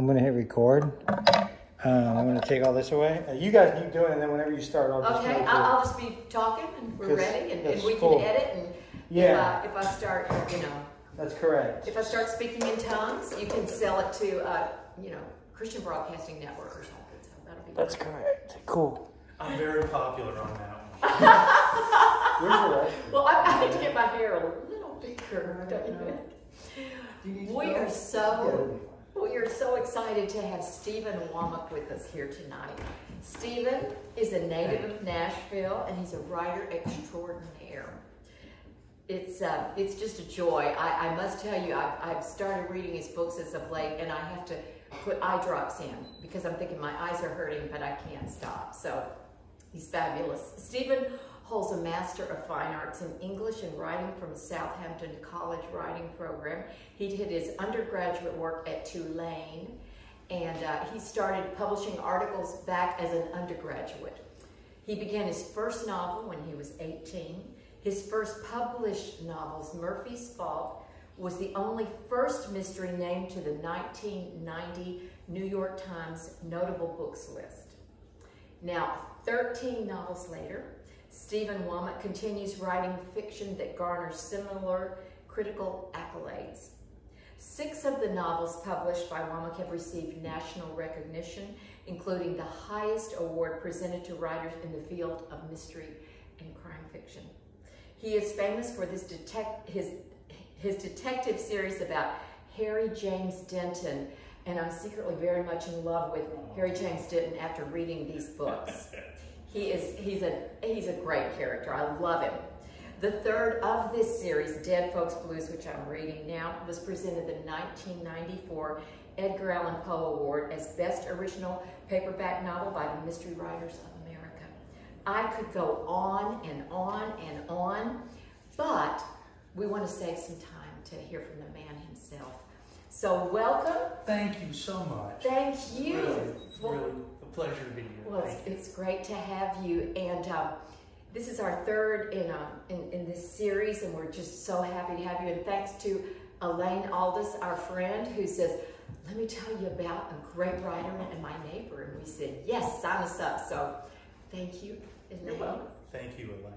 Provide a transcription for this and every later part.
I'm gonna hit record. Um, I'm gonna take all this away. Uh, you guys keep doing it, and then whenever you start, I'll just. Okay, I'll. I'll just be talking and we're 'Cause ready and, and that's we cool. can edit and Yeah, if, I, if I start, you know, that's correct. if I start speaking in tongues, you can sell it to, uh, you know, Christian Broadcasting Network or something. So that'll be That's correct. Cool. I'm very popular on that one. Where's your wife? Well, I, I need to get my hair a little bigger. don't you think? Do you need We are so We are so excited to have Steven Womack with us here tonight. Steven is a native of Nashville and he's a writer extraordinaire. It's uh, it's just a joy. I, I must tell you, I've, I've started reading his books as of late, and I have to put eye drops in because I'm thinking my eyes are hurting, but I can't stop. So he's fabulous. Steven holds a Master of Fine Arts in English and Writing from Southampton College Writing Program. He did his undergraduate work at Tulane, and uh, he started publishing articles back as an undergraduate. He began his first novel when he was 18. His first published novels, Murphy's Fault, was the only first mystery named to the 1990 New York Times Notable Books list. Now, 13 novels later, Steven Womack continues writing fiction that garners similar critical accolades. Six of the novels published by Womack have received national recognition, including the highest award presented to writers in the field of mystery and crime fiction. He is famous for this his his detective series about Harry James Denton, and I'm secretly very much in love with Harry James Denton after reading these books. He is he's a he's a great character. I love him. The third of this series, Dead Folks Blues, which I'm reading now, was presented the 1994 Edgar Allan Poe Award as Best Original Paperback Novel by the Mystery Writers of America. I could go on and on and on, but we want to save some time to hear from the man himself. So welcome. Thank you so much. Thank you. Really, Well- really pleasure to be here. Well, it's, it's great to have you, and um, this is our third in, um, in in this series, and we're just so happy to have you. And thanks to Elaine Aldis, our friend, who says, "Let me tell you about a great writer and my neighbor," and we said, "Yes, sign us up." So, thank you. Isn't You're welcome. Thank you, Elaine.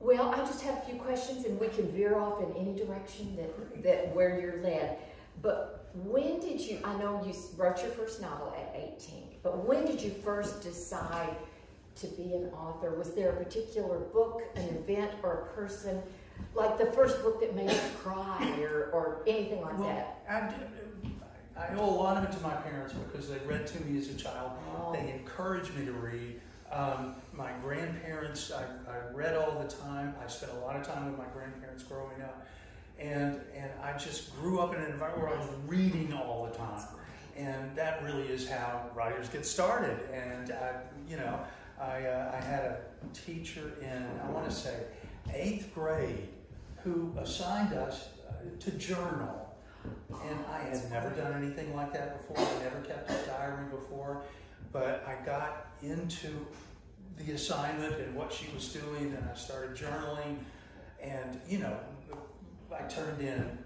Well, I just have a few questions, and we can veer off in any direction that that where you're led. But when did you? I know you wrote your first novel at 18, but when did you first decide to be an author? Was there a particular book, an event, or a person, like the first book that made you cry, or or anything like Well, that? I, did- I owe a lot of it to my parents because they read to me as a child. Oh. They encouraged me to read. Um, my grandparents, I, I read all the time. I spent a lot of time with my grandparents growing up. And, and I just grew up in an environment where I was reading all the time. And that really is how writers get started. And, I, you know, I, uh, I had a teacher in, I want to say, eighth grade who assigned us uh, to journal. And I had never done anything like that before. I never kept a diary before. But I got into the assignment and what she was doing, and I started journaling. And, you know, I turned in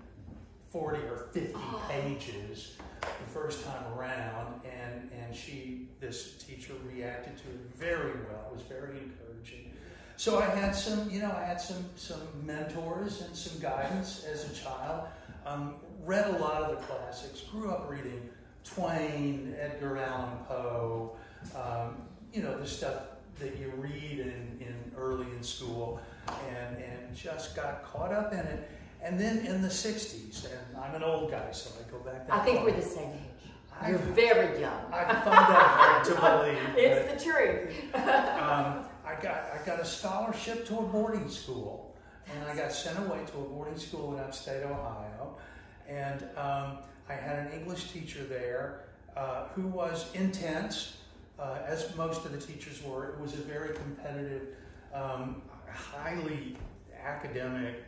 40 or 50 Oh. pages the first time around, and, and she, this teacher, reacted to it very well. It was very encouraging. So I had some, you know, I had some some mentors and some guidance as a child. Um, read a lot of the classics. Grew up reading Twain, Edgar Allan Poe. Um, you know, the stuff that you read in, in early in school, and and just got caught up in it. And then in the '60s, and I'm an old guy, so I go back. That I think far. we're the same age. I- You're very young. I find that hard to believe. It's the truth. um, I got I got a scholarship to a boarding school, and I got sent away to a boarding school in upstate Ohio, and um, I had an English teacher there uh, who was intense, uh, as most of the teachers were. It was a very competitive, um, highly academic,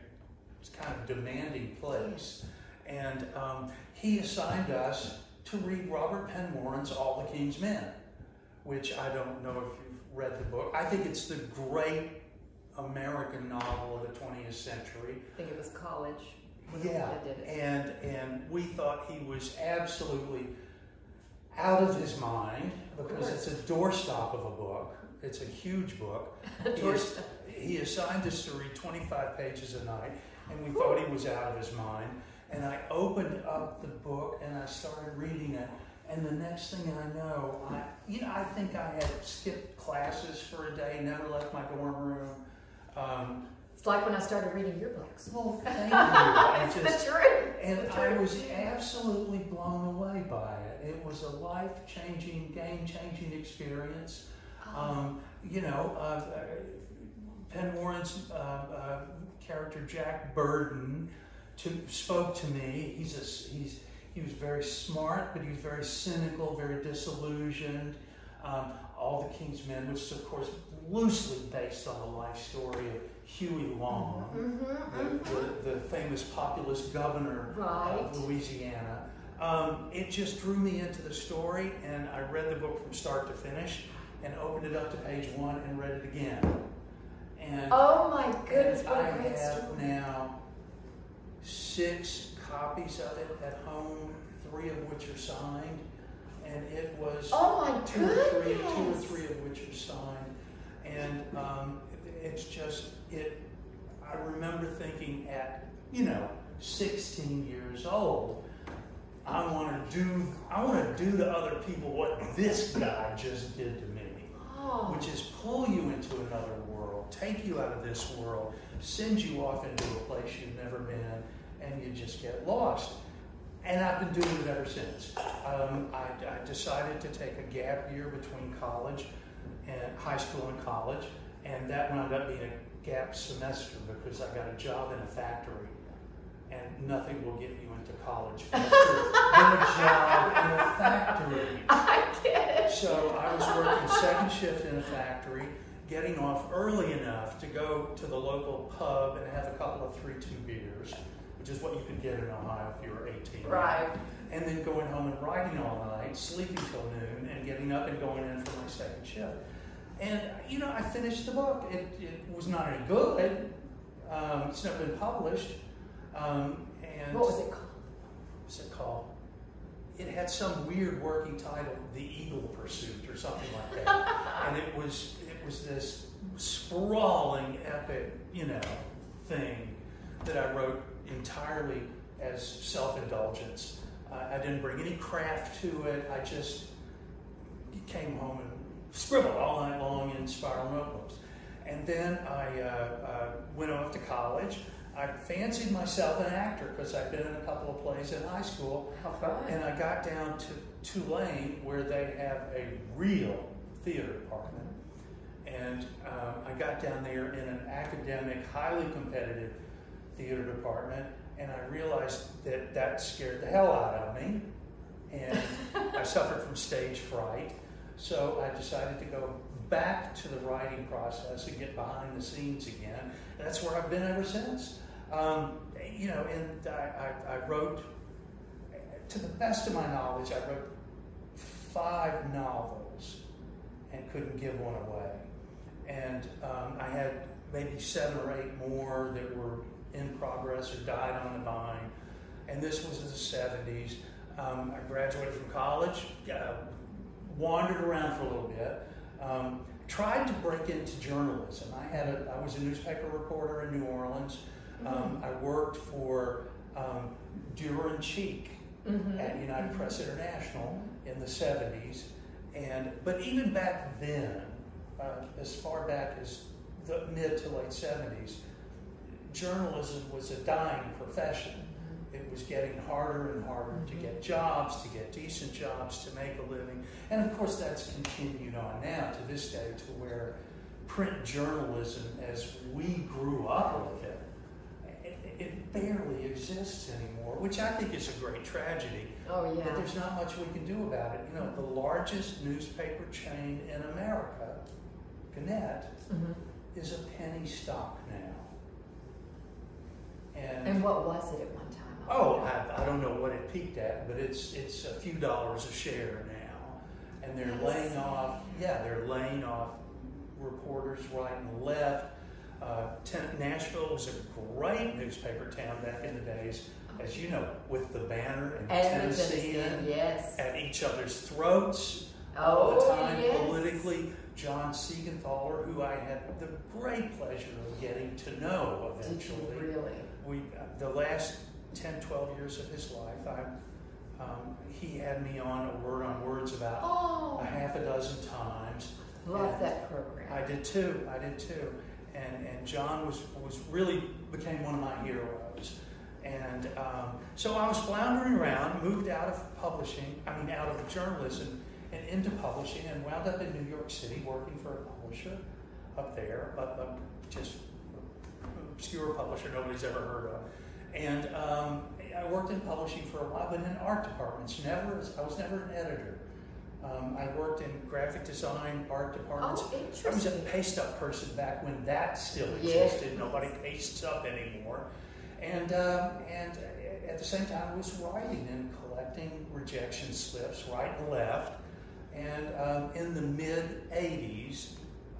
kind of demanding place, and um, he assigned us to read Robert Penn Warren's All the King's Men which I don't know if you've read the book. I think it's the great American novel of the 20th century. I think it was college. Yeah, did it. and and we thought he was absolutely out of his mind because it's a doorstop of a book. It's a huge book. He, is, he assigned us to read 25 pages a night, and we thought he was out of his mind. And I opened up the book and I started reading it. And the next thing I know, I you know I think I had skipped classes for a day, never left my dorm room. Um, It's like when I started reading your books. well, thank you. I it's just the truth. and the I was absolutely blown away by it. It was a life changing, game changing experience. Oh. Um, you know, uh, Penn Warren's uh, uh, character Jack Burden to, spoke to me. He's a, he's he was very smart, but he was very cynical, very disillusioned. Um, All the King's Men, which is of course loosely based on the life story of Huey Long Mhm, the, the, the famous populist governor Right. of Louisiana. Um, it just drew me into the story, and I read the book from start to finish, and opened it up to page one and read it again. And, Oh my goodness, what I a great have story. now six copies of it at home, three of which are signed, and it was Oh my two or three, two or three of which are signed, and um, it's just it. I remember thinking at you know 16 years old, I want to do I want to do to other people what this guy just did to me, Oh. which is pull you into another world, take you out of this world, send you off into a place you've never been, and you just get lost. And I've been doing it ever since. Um, I, I decided to take a gap year between college and high school and college, and that wound up being a gap semester because I got a job in a factory, and nothing will get you into college faster than a job in a factory. I it. So I was working second shift in a factory, getting off early enough to go to the local pub and have a couple of three two beers, which is what you could get in Ohio if you were 18. Right. And then going home and writing all night, sleeping till noon, and getting up and going in for my second shift. And you know, I finished the book. It, it was not any good. Um, it's never been published. Um, and What was it called? what's it called? It had some weird working title, The Eagle Pursuit or something like that. and it was was this sprawling epic, you know, thing that I wrote entirely as self-indulgence. I I didn't bring any craft to it. I just came home and scribbled all night long in spiral notebooks. And then I uh, uh, went off to college. I fancied myself an actor because I'd been in a couple of plays in high school. How fun. And I got down to Tulane where they have a real theater department. And um, I got down there in an academic, highly competitive theater department, and I realized that that scared the hell out of me. And I suffered from stage fright. So I decided to go back to the writing process and get behind the scenes again. And that's where I've been ever since. Um, you know, and I, I, I wrote, to the best of my knowledge, I wrote five novels and couldn't give one away. And um, I had maybe seven or eight more that were in progress or died on the vine. And this was in the 70s. Um, I graduated from college, uh, wandered around for a little bit, um, tried to break into journalism. I had a, I was a newspaper reporter in New Orleans. Um, I worked for um, Durer and Cheek Mhm. at United Press International in the 70s. And, but even back then, uh, as far back as the mid to late 70s, journalism was a dying profession. It was getting harder and harder to get jobs, to get decent jobs, to make a living. And of course, that's continued on now to this day to where print journalism, as we grew up with it, it, barely exists anymore, which I think is a great tragedy. Oh But yeah. there's not much we can do about it. You know, the largest newspaper chain in America, Gannett, Mhm. is a penny stock now. And, And what was it at one time? oh, I, I don't know what it peaked at, but it's it's a few dollars a share now. And they're laying off, yeah, they're laying off reporters right and left. Uh, ten- Nashville was a great newspaper town back in the days, as you know, with the banner and, And the Tennessee Tennessee, yes. at each other's throats all the Oh, time yes. politically. John Siegenthaler, who I had the great pleasure of getting to know eventually. really? We, the last 10, 12 years of his life, I, um, he had me on a word on words about Oh, a half a dozen times. love that program. I did too. I did too. And and John was was really became one of my heroes. And um, so I was floundering around, moved out of publishing. I mean, out of journalism into publishing, and wound up in New York City working for a publisher up there, a just obscure publisher nobody's ever heard of. And um, I worked in publishing for a while, but in art departments. Never, I was never an editor. Um, I worked in graphic design, art departments. Oh, I was a paste up person back when that still Yeah. existed. Nobody pastes up anymore. And um, and at the same time, I was writing and collecting rejection slips right and left. And um, in the mid '80s,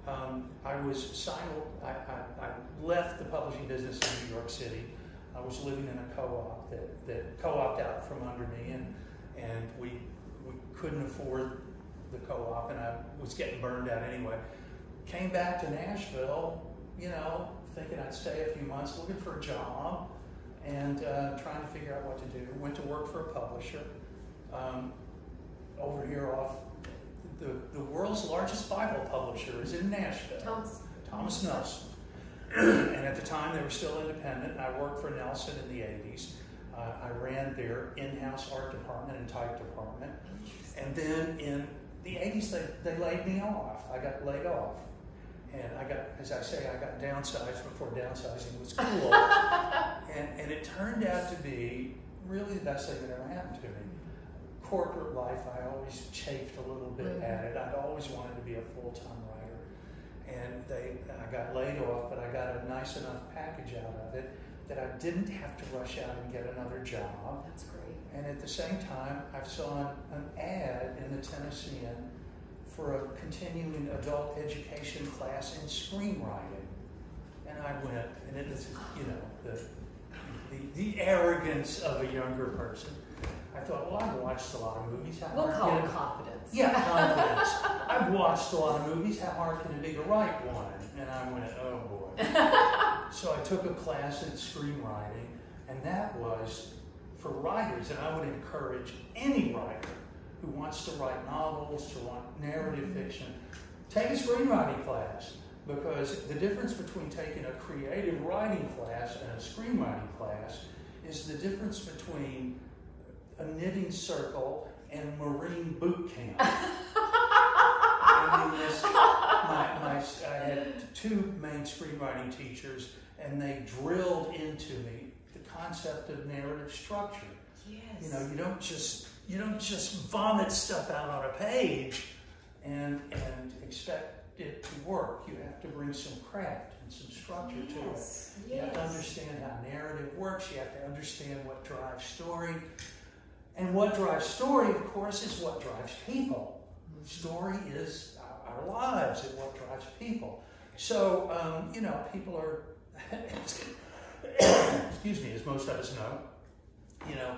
um, I was simul- I, I, I left the publishing business in New York City. I was living in a co-op that, that co-opted out from under me, and and we we couldn't afford the co-op, and I was getting burned out anyway. Came back to Nashville, you know, thinking I'd stay a few months, looking for a job, and uh, trying to figure out what to do. Went to work for a publisher um, over here off the, the world's largest Bible publisher is in Nashville. Thomas. Thomas Nelson. and at the time, they were still independent. I worked for Nelson in the 80s. Uh, I ran their in house art department and type department. And then in the 80s, they, they laid me off. I got laid off. And I got, as I say, I got downsized before downsizing was cool. and, and it turned out to be really the best thing that ever happened to me. Corporate life, I always chafed a little bit Mhm. at it. I'd always wanted to be a full time writer. And they, I got laid off, but I got a nice enough package out of it that I didn't have to rush out and get another job. That's great. And at the same time, I saw an, an ad in the Tennessean for a continuing adult education class in screenwriting. And I went, and it is, you know, the, the, the arrogance of a younger person. I thought, well, I've watched a lot of movies. How We'll call it- confidence. Yeah, confidence. I've watched a lot of movies. How hard can it be to write one? And I went, oh boy. so I took a class in screenwriting, and that was for writers. And I would encourage any writer who wants to write novels, to write narrative fiction, take a screenwriting class. Because the difference between taking a creative writing class and a screenwriting class is the difference between a knitting circle and Marine boot camp. I mean, this, my, my, I had two main screenwriting teachers, and they drilled into me the concept of narrative structure. Yes. You know, you don't just you don't just vomit stuff out on a page and and expect it to work. You have to bring some craft and some structure to it. yes. You have to understand how narrative works. You have to understand what drives story. And what drives story, of course, is what drives people. Story is our- lives and what drives people. So, um, you know, people are, excuse me, as most of us know, you know,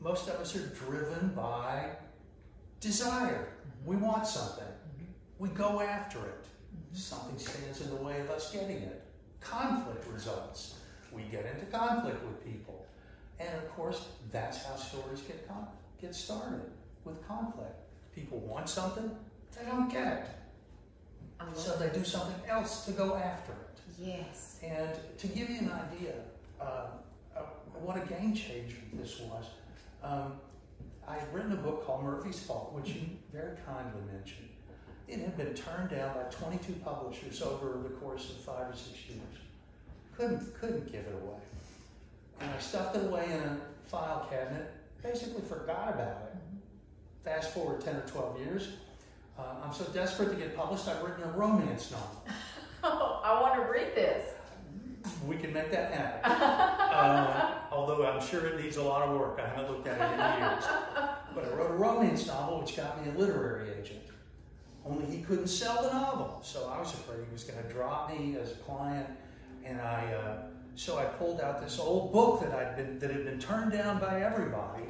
most of us are driven by desire. We want something. We go after it. Something stands in the way of us getting it. Conflict results. We get into conflict with people. And of course, that's how stories get con- get started with conflict. People want something, they don't get it. So they do something else to go after it. Yes. And to give you an idea uh, of what a game changer this was, um, I had written a book called Murphy's Fault, which you very kindly mentioned. It had been turned down by 22 publishers over the course of five or six years. Couldn't, couldn't give it away. And I stuffed it away in a file cabinet, basically forgot about it. Fast forward 10 or 12 years, uh, I'm so desperate to get published, I've written a romance novel. Oh, I want to read this. We can make that happen. uh, although I'm sure it needs a lot of work. I haven't looked at it in years. But I wrote a romance novel which got me a literary agent. Only he couldn't sell the novel. So I was afraid he was going to drop me as a client and I uh, so I pulled out this old book that I'd been that had been turned down by everybody,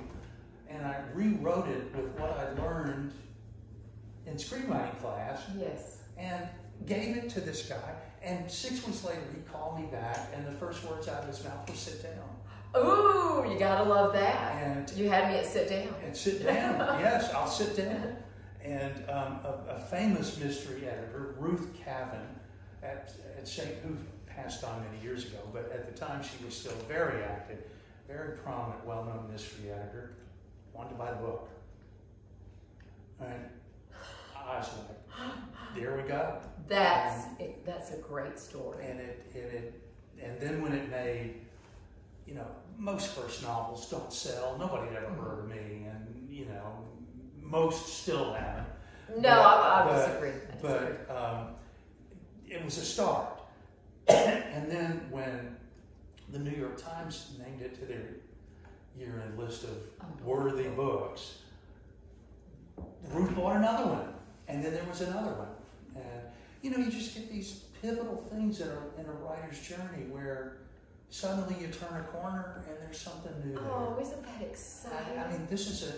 and I rewrote it with what I learned in screenwriting class, Yes. and gave it to this guy. And six weeks later, he called me back, and the first words out of his mouth were "sit down." Ooh, you gotta love that. And You had me at sit down. and sit down. yes, I'll sit down. And um, a, a famous mystery editor, Ruth Cavin, at, at St. passed on many years ago, but at the time she was still very active, very prominent, well-known mystery editor, wanted to buy the book. And I was like, there we go. That's it, that's a great story. And it, and it, and then when it made, you know, most first novels don't sell. Nobody had ever heard of me, and you know, most still haven't. No, But- I, I disagree. I disagree. But um, it was a start. And then when the New York Times named it to their year-end list of worthy books, Ruth bought another one, and then there was another one, and you know, you just get these pivotal things in a, in a writer's journey where suddenly you turn a corner and there's something new oh, isn't that exciting? I, I mean, this is a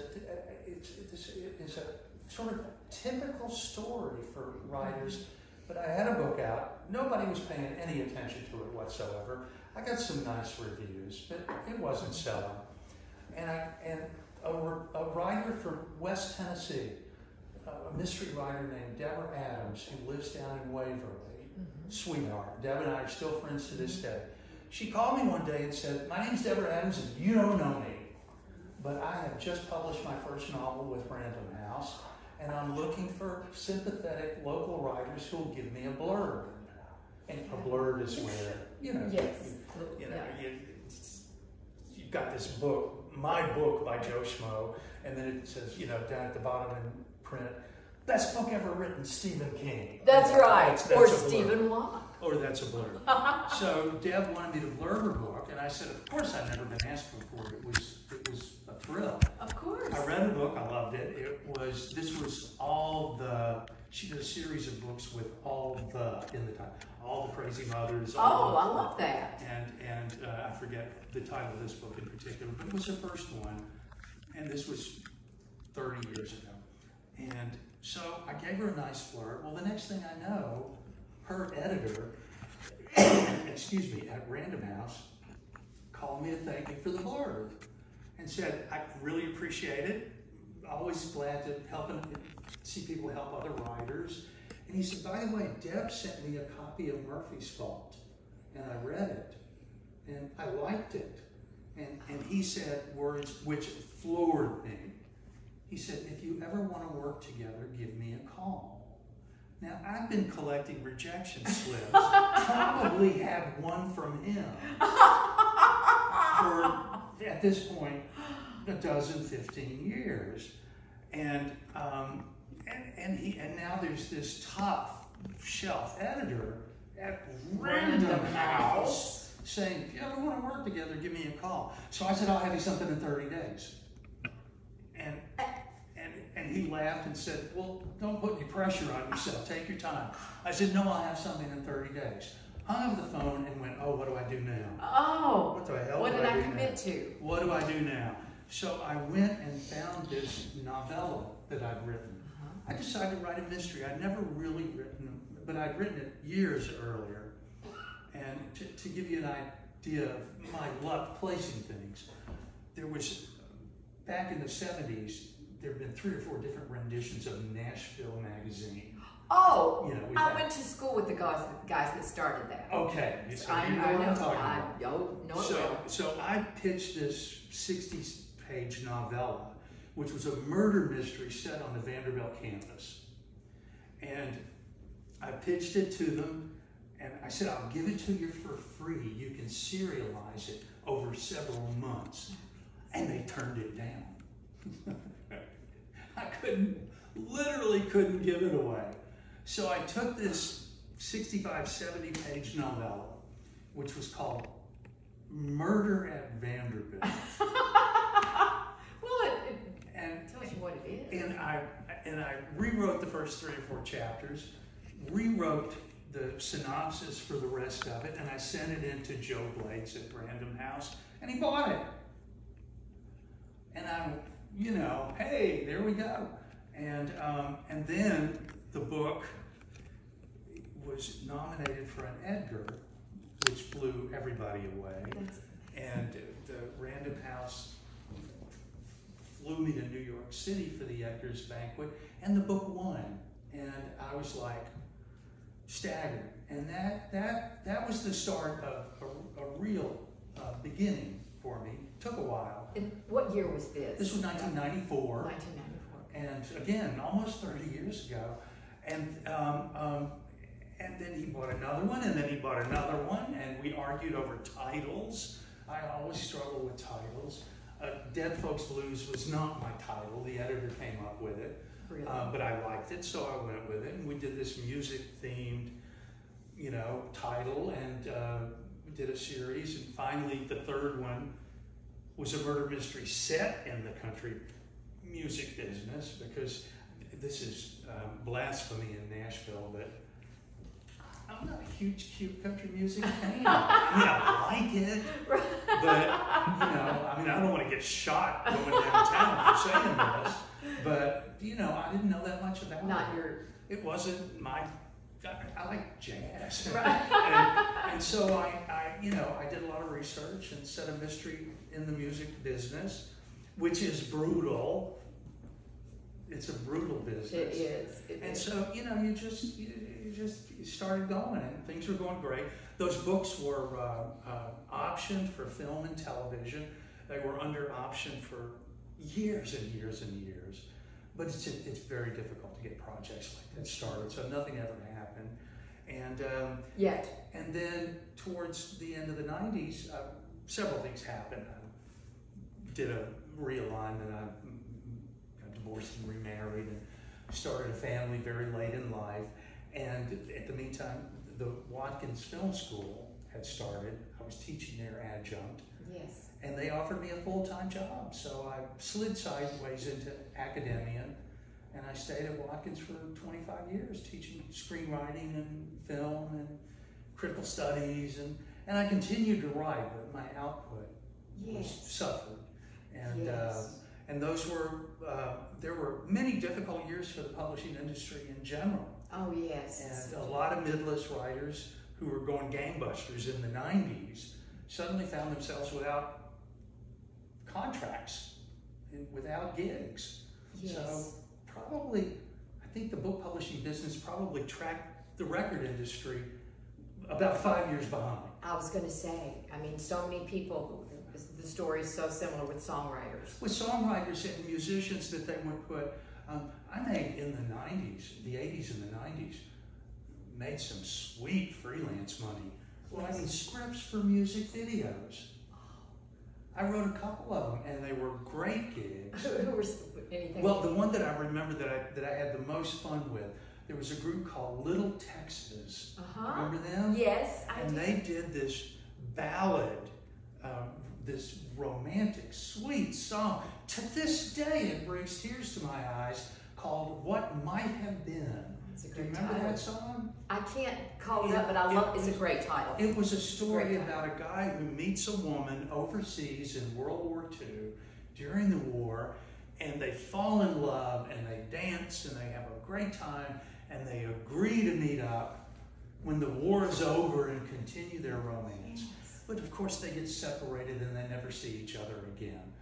it's, it's, it's a sort of typical story for writers. But I had a book out. Nobody was paying any attention to it whatsoever. I got some nice reviews, but it wasn't selling. And I and a, a writer from West Tennessee, a mystery writer named Deborah Adams, who lives down in Waverly, Mhm. sweetheart. Deb and I are still friends to this day. She called me one day and said, My name's Deborah Adams, and you don't know me. But I have just published my first novel with Random House, and I'm looking for sympathetic local writers who will give me a blurb. And a blurb is where, you know, Yes. you know, Yeah. you, you've got this book, my book by Joe Schmo, and then it says, you know, down at the bottom in print, best book ever written, Stephen King. That's right. That's- that's or. Stephen Wong. Or that's a blurb. so Deb wanted me to blurb her book, and I said, of course I've never been asked before. It was it was a thrill. Of course. I read the book, I loved it. It was this was all the she did a series of books with all the in the title, all the crazy mothers. Oh, all I love that. And and uh, I forget the title of this book in particular, but it was her first one, and this was 30 years ago. And so I gave her a nice flirt. Well, the next thing I know, her editor, excuse me, at Random House, called me to thank me for the blurb and said, I really appreciate it. Always glad to help and see people help other writers. And he said, by the way, Deb sent me a copy of Murphy's Fault, and I read it, and I liked it. And, and he said words which floored me. He said, if you ever want to work together, give me a call. Now, I've been collecting rejection slips, probably have one from him for, at this point, a dozen, 15 years. And, um, and, and, he, and now there's this top shelf editor at Random House saying, if you ever want to work together, give me a call. So I said, I'll have you something in 30 days. And, and, and he laughed and said, well, don't put any pressure on yourself. Take your time. I said, no, I'll have something in 30 days. Hung up the phone and went, oh, what do I do now? Oh, What the hell what did I now? commit to? What do I do now? So I went and found this novella that I'd written. Uh-huh. I decided to write a mystery. I'd never really written, but I'd written it years earlier. And to, to give you an idea of my luck placing things, there was, back in the 70s, there had been three or four different renditions of Nashville Magazine. Oh, You know, I had- went to school with the guys guys that started that. Okay, so I, you know I what know. I'm talking I about. know it So, well. so I pitched this 60 page novella, which was a murder mystery set on the Vanderbilt campus. And I pitched it to them, and I said, I'll give it to you for free. You can serialize it over several months. And they turned it down. I couldn't, literally couldn't give it away. So I took this 65, 70 page novella, which was called Murder at Vanderbilt. Well, it, it And, tells you what it is. and I and I rewrote the first three or four chapters, rewrote the synopsis for the rest of it, and I sent it in to Joe Blades at Random House, and he bought it. And I, you know, hey, there we go. And um, and then the book was nominated for an Edgar, which blew everybody away. And the Random House flew me to New York City for the Edgar's banquet, and the book won. And I was like staggered. And that that that was the start of a, a real uh, beginning for me. Took a while. And what year was this? This was 1994 1994. and again, almost 30 years ago. And um, um, and then he bought another one, and then he bought another one, and we argued over titles. I always struggle with titles. Uh, Dead Folks Blues was not my title. The editor came up with it, Really? uh, but I liked it, so I went with it. And we did this music-themed, you know, title, and uh, did a series. And finally, the third one was a murder mystery set in the country music business because this is um, blasphemy in Nashville that I'm not a huge cute country music fan. I mean, I like it, but you know, I mean, I don't want to get shot going downtown for saying this, but you know, I didn't know that much about Not it. your. It wasn't my. I, I like jazz, Right. and, and so I, I, you know, I did a lot of research and set a mystery in the music business, which is brutal. It's a brutal business. It is. It And is. so, you know, you just, you, you just you started going and things were going great. Those books were uh, uh, optioned for film and television. They were under option for years and years and years. But it's, it's very difficult to get projects like that started, so nothing ever happened. And, um, Yet. and then towards the end of the 90s, uh, several things happened. I did a realignment. I divorced and remarried and started a family very late in life. And at the meantime, the Watkins Film School had started. I was teaching there adjunct. Yes. And they offered me a full time job. So I slid sideways into academia. And I stayed at Watkins for 25 years, teaching screenwriting and film and critical studies. And, and I continued to write, but my output was suffered. And, yes. uh, and those were, uh, there were many difficult years for the publishing industry in general. oh yes. And a lot of midlist writers who were going gangbusters in the 90s suddenly found themselves without contracts and without gigs. yes. So probably, I think the book publishing business probably tracked the record industry about five years behind. I was going to say. I mean, so many people. The is so similar with songwriters. With songwriters and musicians that they would put, um, I made in the 90s, the 80s and the 90s, made some sweet freelance money writing scripts for music videos. I wrote a couple of them and they were great gigs. Who, who anything? Well, the one that I remember that I, that I had the most fun with, there was a group called Little Texas. Uh huh. Remember them? Yes, I and do. they did this ballad, um, this romantic, sweet song. To this day, it brings tears to my eyes. Called "What Might Have Been." Do you remember title. that song? I can't call it It- up, but I it love. It's a great title. It was a story about a guy who meets a woman overseas in World War II during the war, and they fall in love and they dance and they have a great time and they agree to meet up when the war is over and continue their romance. But of course, they get separated and they never see each other again.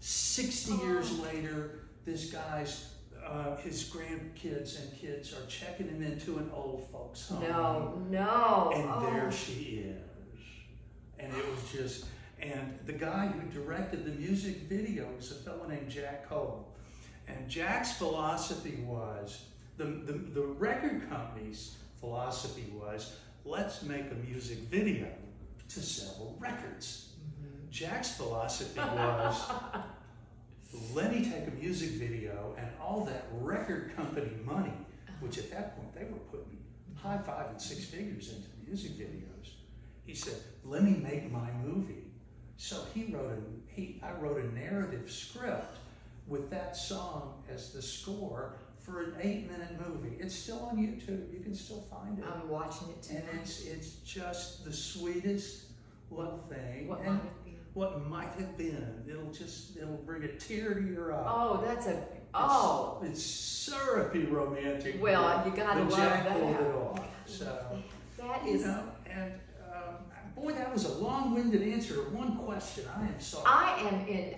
60 years later, this guy's, uh, his grandkids and kids are checking him into an old folks home. No, no. And oh. there she is. And it was just, and the guy who directed the music video was a fellow named Jack Cole. And Jack's philosophy was the, the, the record company's philosophy was let's make a music video to sell records. Mhm. Jack's philosophy was let me take a music video and all that record company money, which at that point they were putting high five and six figures into music videos. He said, let me make my movie. So he wrote a he I wrote a narrative script with that song as the score for an eight-minute movie. It's still on YouTube. You can still find it, I'm watching it and it's it's just the sweetest little thing. What and might have been. what might have been. It'll just it'll bring a tear to your eye. Oh, that's a, oh, It's, it's syrupy romantic. well, you gotta love Jack that. pulled it off. So that is. you know, and um, boy, that was a long-winded answer to one question. I am sorry. I am in,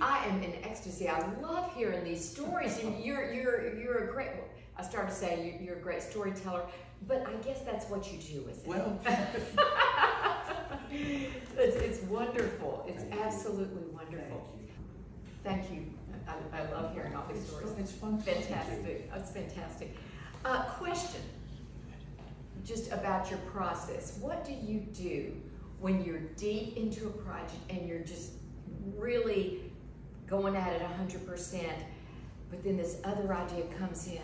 I am in ecstasy. I love hearing these stories, and you're you're you're a great. I started to say you- you're a great storyteller, but I guess that's what you do, isn't it? well, it's, it's wonderful. It's Thank you. absolutely thank wonderful. you. Thank you. I, I love hearing all these It's stories. fun- It's fun. talking to you. Fantastic. That's fantastic. Uh, question, just about your process. What do you do when you're deep into a project and you're just really going at it hundred percent, but then this other idea comes in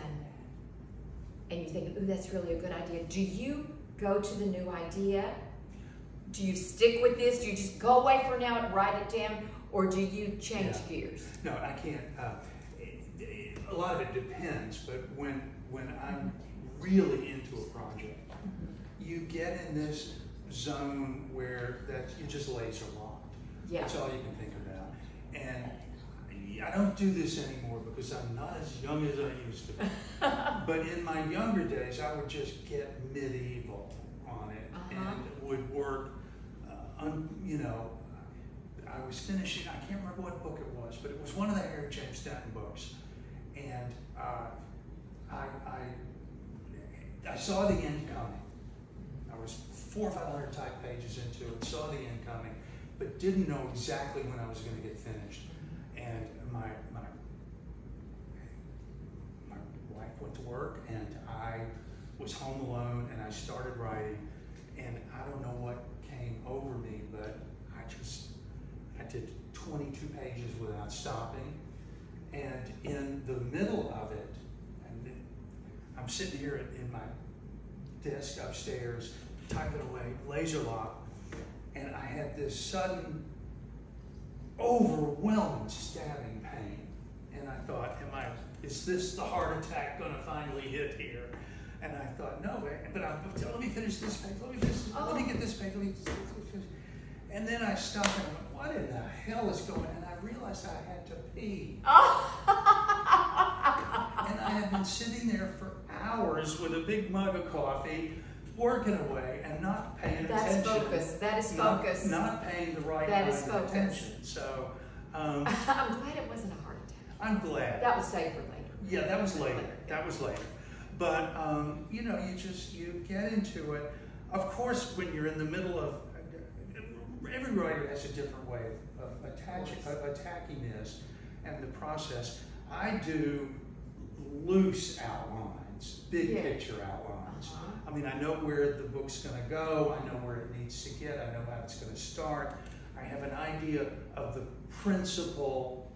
and you think, ooh, that's really a good idea. Do you go to the new idea? Do you stick with this? Do you just go away for now and write it down? Or do you change Yeah. gears? No, I can't. Uh, it- it- a lot of it depends, but when when I'm really into a project, you get in this zone where that you just laser locked. Yeah. That's all you can think about. And I don't do this anymore because I'm not as young as I used to be. but in my younger days, I would just get medieval on it Uh-huh. and would work. Uh, un, you know, I was finishing. I can't remember what book it was, but it was one of the Harry James Denton books, and uh, I, I I saw the end coming. I was four or five hundred type pages into it, saw the end coming, but didn't know exactly when I was going to get finished. And my my my wife went to work, and I was home alone, and I started writing, and I don't know what came over me, but I just I did 22 pages without stopping, and in the middle of it, and I'm sitting here in my desk upstairs, typing away, laser lock, and I had this sudden, overwhelming stabbing pain. And I thought, am I, is this the heart attack going to finally hit here? And I thought, no, eh, but I, let me finish this page, let me finish, this, let me get this page, let me, let me finish. And then I stopped and I went, what in the hell is going on? And I realized I had to pee. And I had been sitting there for hours with a big mug of coffee, working away and not paying That's attention. focus. That is Not- focus. Not, paying the right That kind is of focus. attention. So um, I'm glad it wasn't a heart attack. I'm glad. That was saved for later. Yeah, that was later. That was later. But um, you know, you just you get into it. Of course, when you're in the middle of every writer has a different way of, of attaching of attacking this and the process. I do loose outlines, big Yeah. picture outlines. I mean, I know where the book's going to go. I know where it needs to get. I know how it's going to start. I have an idea of the principal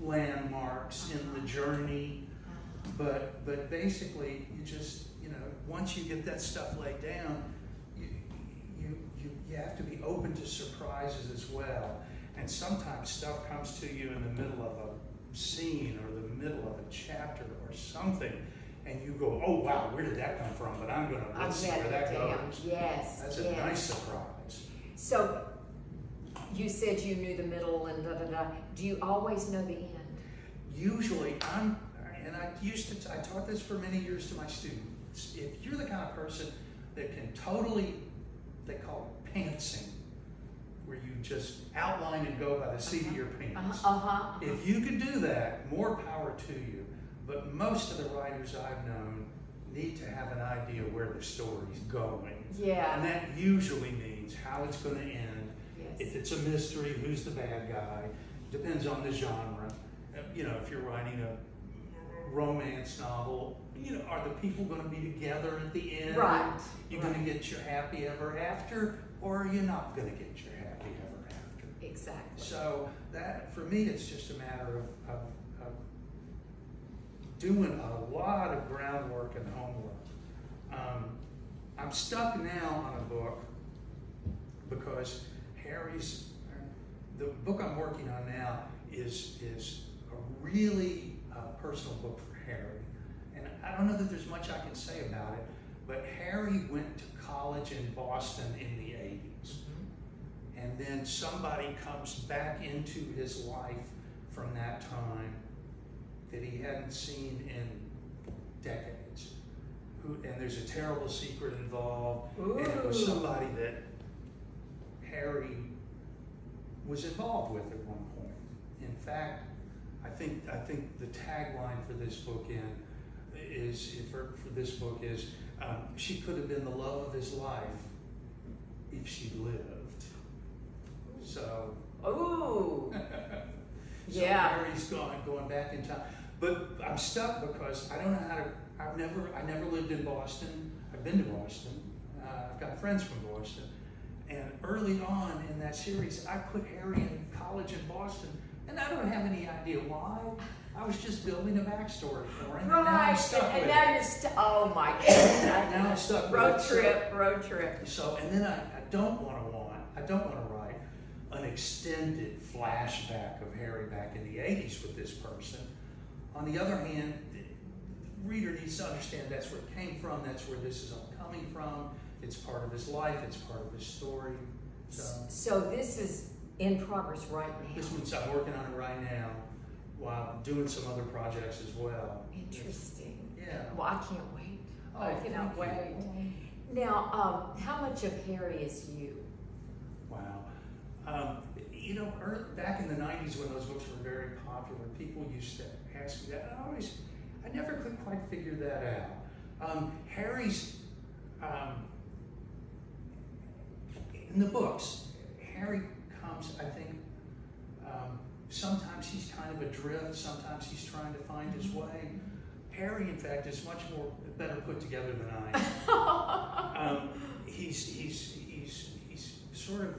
landmarks in the journey. But but basically, you just you know once you get that stuff laid down, you you you, you have to be open to surprises as well. And sometimes stuff comes to you in the middle of a scene or the middle of a chapter or something, and you go, oh wow, where did that come from? But I'm gonna I'm see where that down. goes. Yes. That's yes. a nice surprise. So you said you knew the middle and da da da. Do you always know the end? Usually, I'm, and I used to, I taught this for many years to my students. If you're the kind of person that can totally, they call it pantsing, where you just outline and go by the seat of your pants. Uh huh. If you can do that, more power to you. But most of the writers I've known need to have an idea where the story's going. Yeah. And that usually means how it's going to end, Yes. if it's a mystery, who's the bad guy? Depends on the genre. Uh, You know, if you're writing a romance novel, you know, are the people going to be together at the end? Right. You're going to get your happy ever after, or are you not going to get your happy ever after? Exactly. So that, for me, it's just a matter of, of doing a lot of groundwork and homework. Um, I'm stuck now on a book because Harry's, the book I'm working on now is, is a really uh, personal book for Harry. And I don't know that there's much I can say about it, but Harry went to college in Boston in the 80s. And then somebody comes back into his life from that time that he hadn't seen in decades. Who, and there's a terrible secret involved. And it was somebody that Harry was involved with at one point. In fact, I think I think the tagline for this book in is for, for this book is um, she could have been the love of his life if she lived. So Ooh. so Yeah. Harry's gone going back in time. But I'm stuck because I don't know how to I've never I never lived in Boston. I've been to Boston. Uh, I've got friends from Boston. And early on in that series, I put Harry in college in Boston, and I don't have any idea why. I was just building a backstory for him. and now I'm Right. stuck And with now it. you're st- oh my goodness. Now I'm stuck with Road it. Trip, road trip. So, and then I, I don't want to want, I don't want to write an extended flashback of Harry back in the 80s with this person. On the other hand, the reader needs to understand that's where it came from, that's where this is all coming from. It's part of his life, it's part of his story. So, So this is in progress right now. this one's, I'm working on it right now while doing some other projects as well. Interesting. Yeah. Well, I can't wait. Oh, I cannot wait. you. Now, um, how much of Harry is you? Wow. Um, you know, back in the 90s when those books were very popular, people used to me that. and I always, I never could quite figure that out. Um, Harry's, um, in the books, Harry comes, I think, um, sometimes he's kind of adrift, sometimes he's trying to find his way. Harry, in fact, is much more better put together than I am. um, he's, he's, he's, he's sort of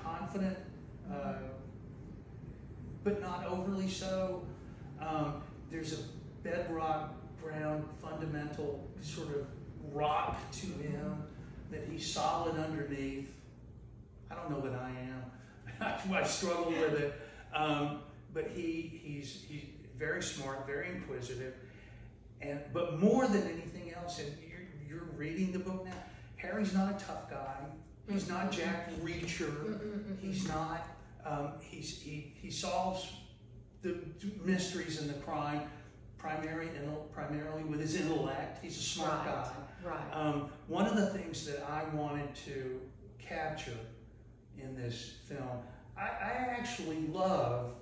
confident, uh, but not overly so. Um, there's a bedrock ground, fundamental sort of rock to him that he's solid underneath. I don't know that I am. I struggle with it. Um, but he, he's, he's very smart, very inquisitive. And, but more than anything else, and you're, you're reading the book now, Harry's not a tough guy. He's not Jack Reacher. He's not. Um, he's, he, he solves the mysteries and the crime primarily, primarily with his intellect. He's a smart Right. guy. Right. Um, one of the things that I wanted to capture in this film, I, I actually love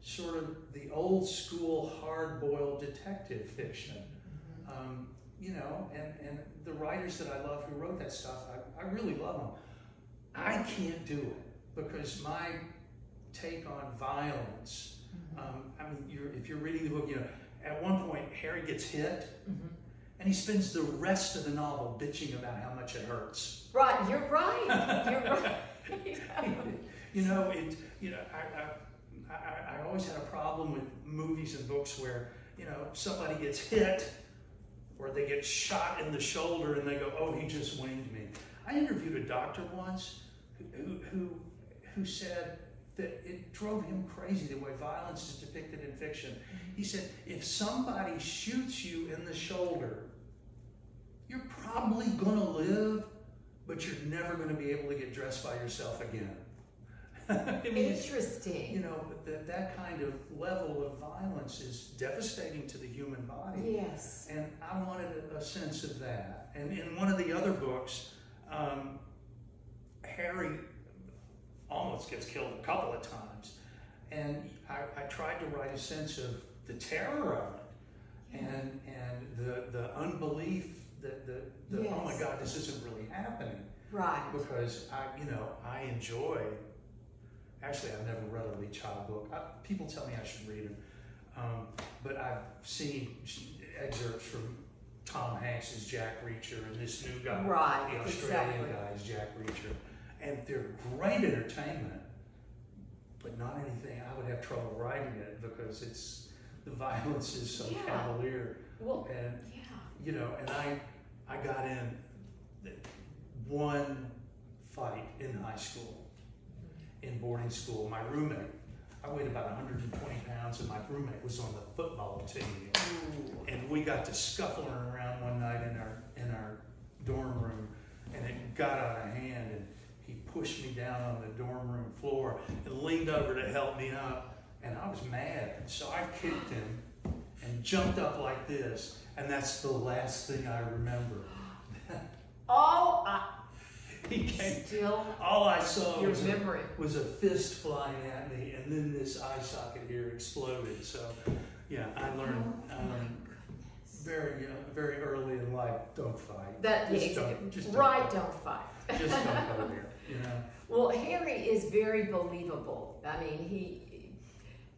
sort of the old school hard boiled detective fiction. Um, you know, and, and the writers that I love who wrote that stuff, I, I really love them. I can't do it because my take on violence. Um, I mean, you're, if you're reading the book, you know, at one point Harry gets hit, and he spends the rest of the novel bitching about how much it hurts. Right, you're right. You're right. you know, it. You know, I, I, I, I always had a problem with movies and books where you know somebody gets hit or they get shot in the shoulder and they go, "Oh, he just winged me." I interviewed a doctor once who who who said that it drove him crazy the way violence is depicted in fiction. He said, if somebody shoots you in the shoulder, you're probably going to live, but you're never going to be able to get dressed by yourself again. I mean, Interesting. you know, that, that kind of level of violence is devastating to the human body. Yes. And I wanted a, a sense of that. And in one of the other books, um, Harry almost gets killed a couple of times. And I, I tried to write a sense of the terror of it and, and the, the unbelief that the, the oh my God, this isn't really happening. Right. Because I, you know, I enjoy. Actually, I've never read a Lee Child book. I, people tell me I should read them, um, but I've seen excerpts from Tom Hanks Jack Reacher and this new guy, Right, the Australian exactly. guy as Jack Reacher, and they're great entertainment, but not anything I would have trouble writing it because it's the violence is so Yeah. cavalier, Well, and yeah. you know, and I, I got in one fight in high school, in boarding school. My roommate I weighed about 120 pounds, and my roommate was on the football team. And we got to scuffling around one night in our in our dorm room, and it got out of hand. And pushed me down on the dorm room floor and leaned over to help me up. And I was mad, so I kicked him and jumped up like this. And that's the last thing I remember. Oh, I He came. still All I saw was a, was a fist flying at me, and then this eye socket here exploded. So, yeah, I learned, I learned very, uh, very early in life, don't fight. That Just don't- just don't right. go- Don't fight. Just don't go there. Know. Well, Harry is very believable. I mean, he.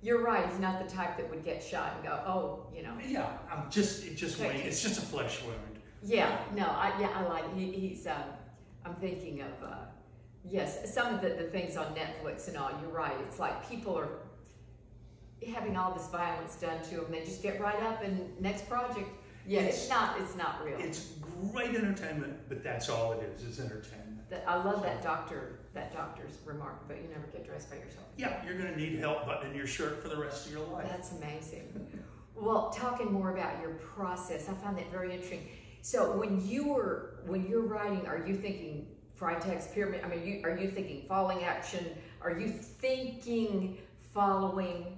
You're right. He's not the type that would get shot and go, oh, you know. Yeah, I'm just, it just, Okay. it's just a flesh wound. Yeah, no, I yeah, I like. He, he's. Um, I'm thinking of. Uh, yes, some of the, the things on Netflix and all. You're right. It's like people are having all this violence done to them. They just get right up and next project. Yeah, it's, It's- not. It's not real. It's great entertainment, but that's all it is, It's entertainment. That- I love that doctor. That doctor's remark. But you never get dressed by yourself. Yeah, you're gonna need help buttoning your shirt for the rest of your life. That's amazing. Well, talking more about your process, I find that very interesting. So when you were when you're writing, are you thinking Freytag's pyramid? I mean, you, are you thinking falling action? Are you thinking following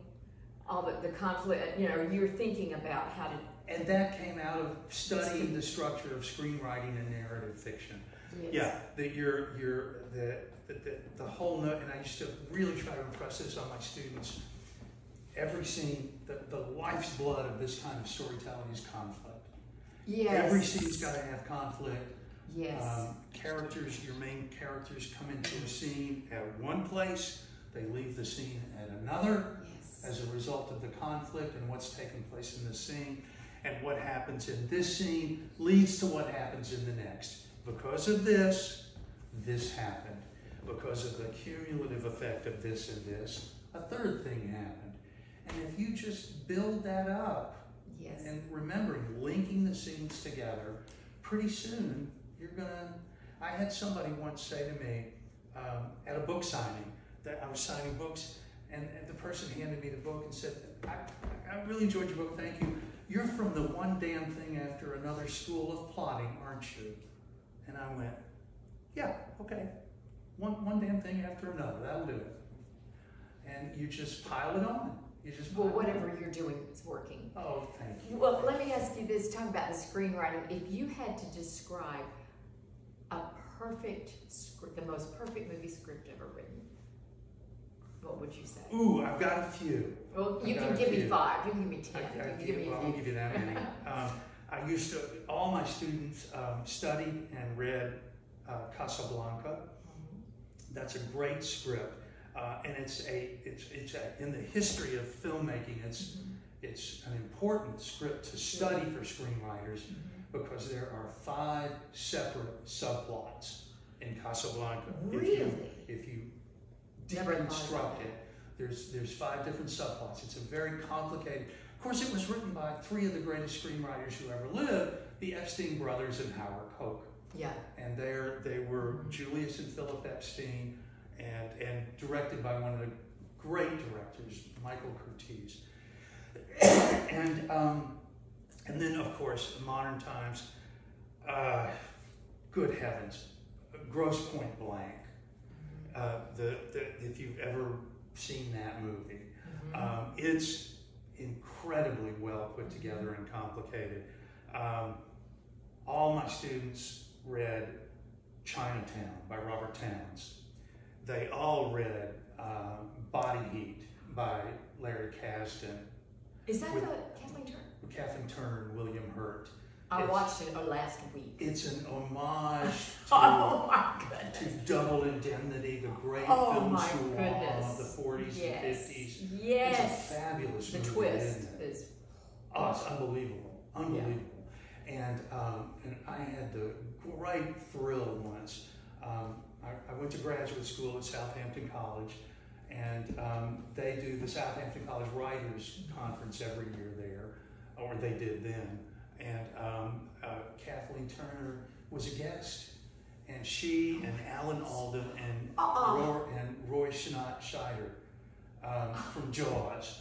all the, the conflict? Uh, you know, you're thinking about how to. And that came out of studying the structure of screenwriting and narrative fiction. Yes. Yeah, that you're, you're, the, the, the, the whole note, and I used to really try to impress this on my students. Every scene, the, the life's blood of this kind of storytelling is conflict. Yes. Every scene's got to have conflict. Yes. Um, characters, your main characters come into a scene at one place, they leave the scene at another yes. as a result of the conflict and what's taking place in the scene. And what happens in this scene leads to what happens in the next. Because of this, this happened. Because of the cumulative effect of this and this, a third thing happened. And if you just build that up yes. and remembering, linking the scenes together, pretty soon you're gonna. I had somebody once say to me um, at a book signing that I was signing books, and, and the person handed me the book and said, I, I really enjoyed your book, thank you. You're from the one damn thing after another school of plotting, aren't you? And I went, Yeah, okay. One, one damn thing after another, that'll do it. And you just pile it on. You just Well, pile it on. whatever you're doing it's working. Oh, thank you. Well, let me ask you this: talk about the screenwriting. If you had to describe a perfect, script, the most perfect movie script ever written, what would you say? Ooh, I've got a few. Well, you I've can give me five. You can give me ten. I, you I can give, me well, I won't give you that many. um, I used to, all my students um, studied and read uh, Casablanca. Mm-hmm. That's a great script, uh, and it's a, it's, it's a, in the history of filmmaking. It's, Mm-hmm. it's an important script to study for screenwriters Mm-hmm. because there are five separate subplots in Casablanca. If you, Really? if you thought about deconstruct it, there's there's five different subplots. It's a very complicated. Of course, it was written by three of the greatest screenwriters who ever lived: the Epstein brothers and Howard Koch. Yeah. And they're they were Julius and Philip Epstein, and and directed by one of the great directors, Michael Curtiz. and um, and then of course, modern times. Uh, good heavens, Grosse Pointe Blank. Uh, the, the if you've ever seen that movie, Mm-hmm. um, it's incredibly well put together and complicated. Um, all my students read Chinatown by Robert Towne. They all read um, Body Heat by Larry Kasdan, Is that With- the Kathleen Turner? Kathleen Turner, and William Hurt. I watched it uh, last week. It's an homage to Oh to. Double Indemnity, the great Oh film of the 40s yes. and 50s. It's a Yes. fabulous The movie, twist isn't Oh, it's unbelievable, unbelievable. And um, and I had the great thrill once. Um, I, I went to graduate school at Southampton College, and um, they do the Southampton College Writers Conference every year there, or they did then. And um, uh, Kathleen Turner was a guest, and she and Alan Alda and Uh-uh. Roy, and Roy Schnott Scheider um, from Jaws.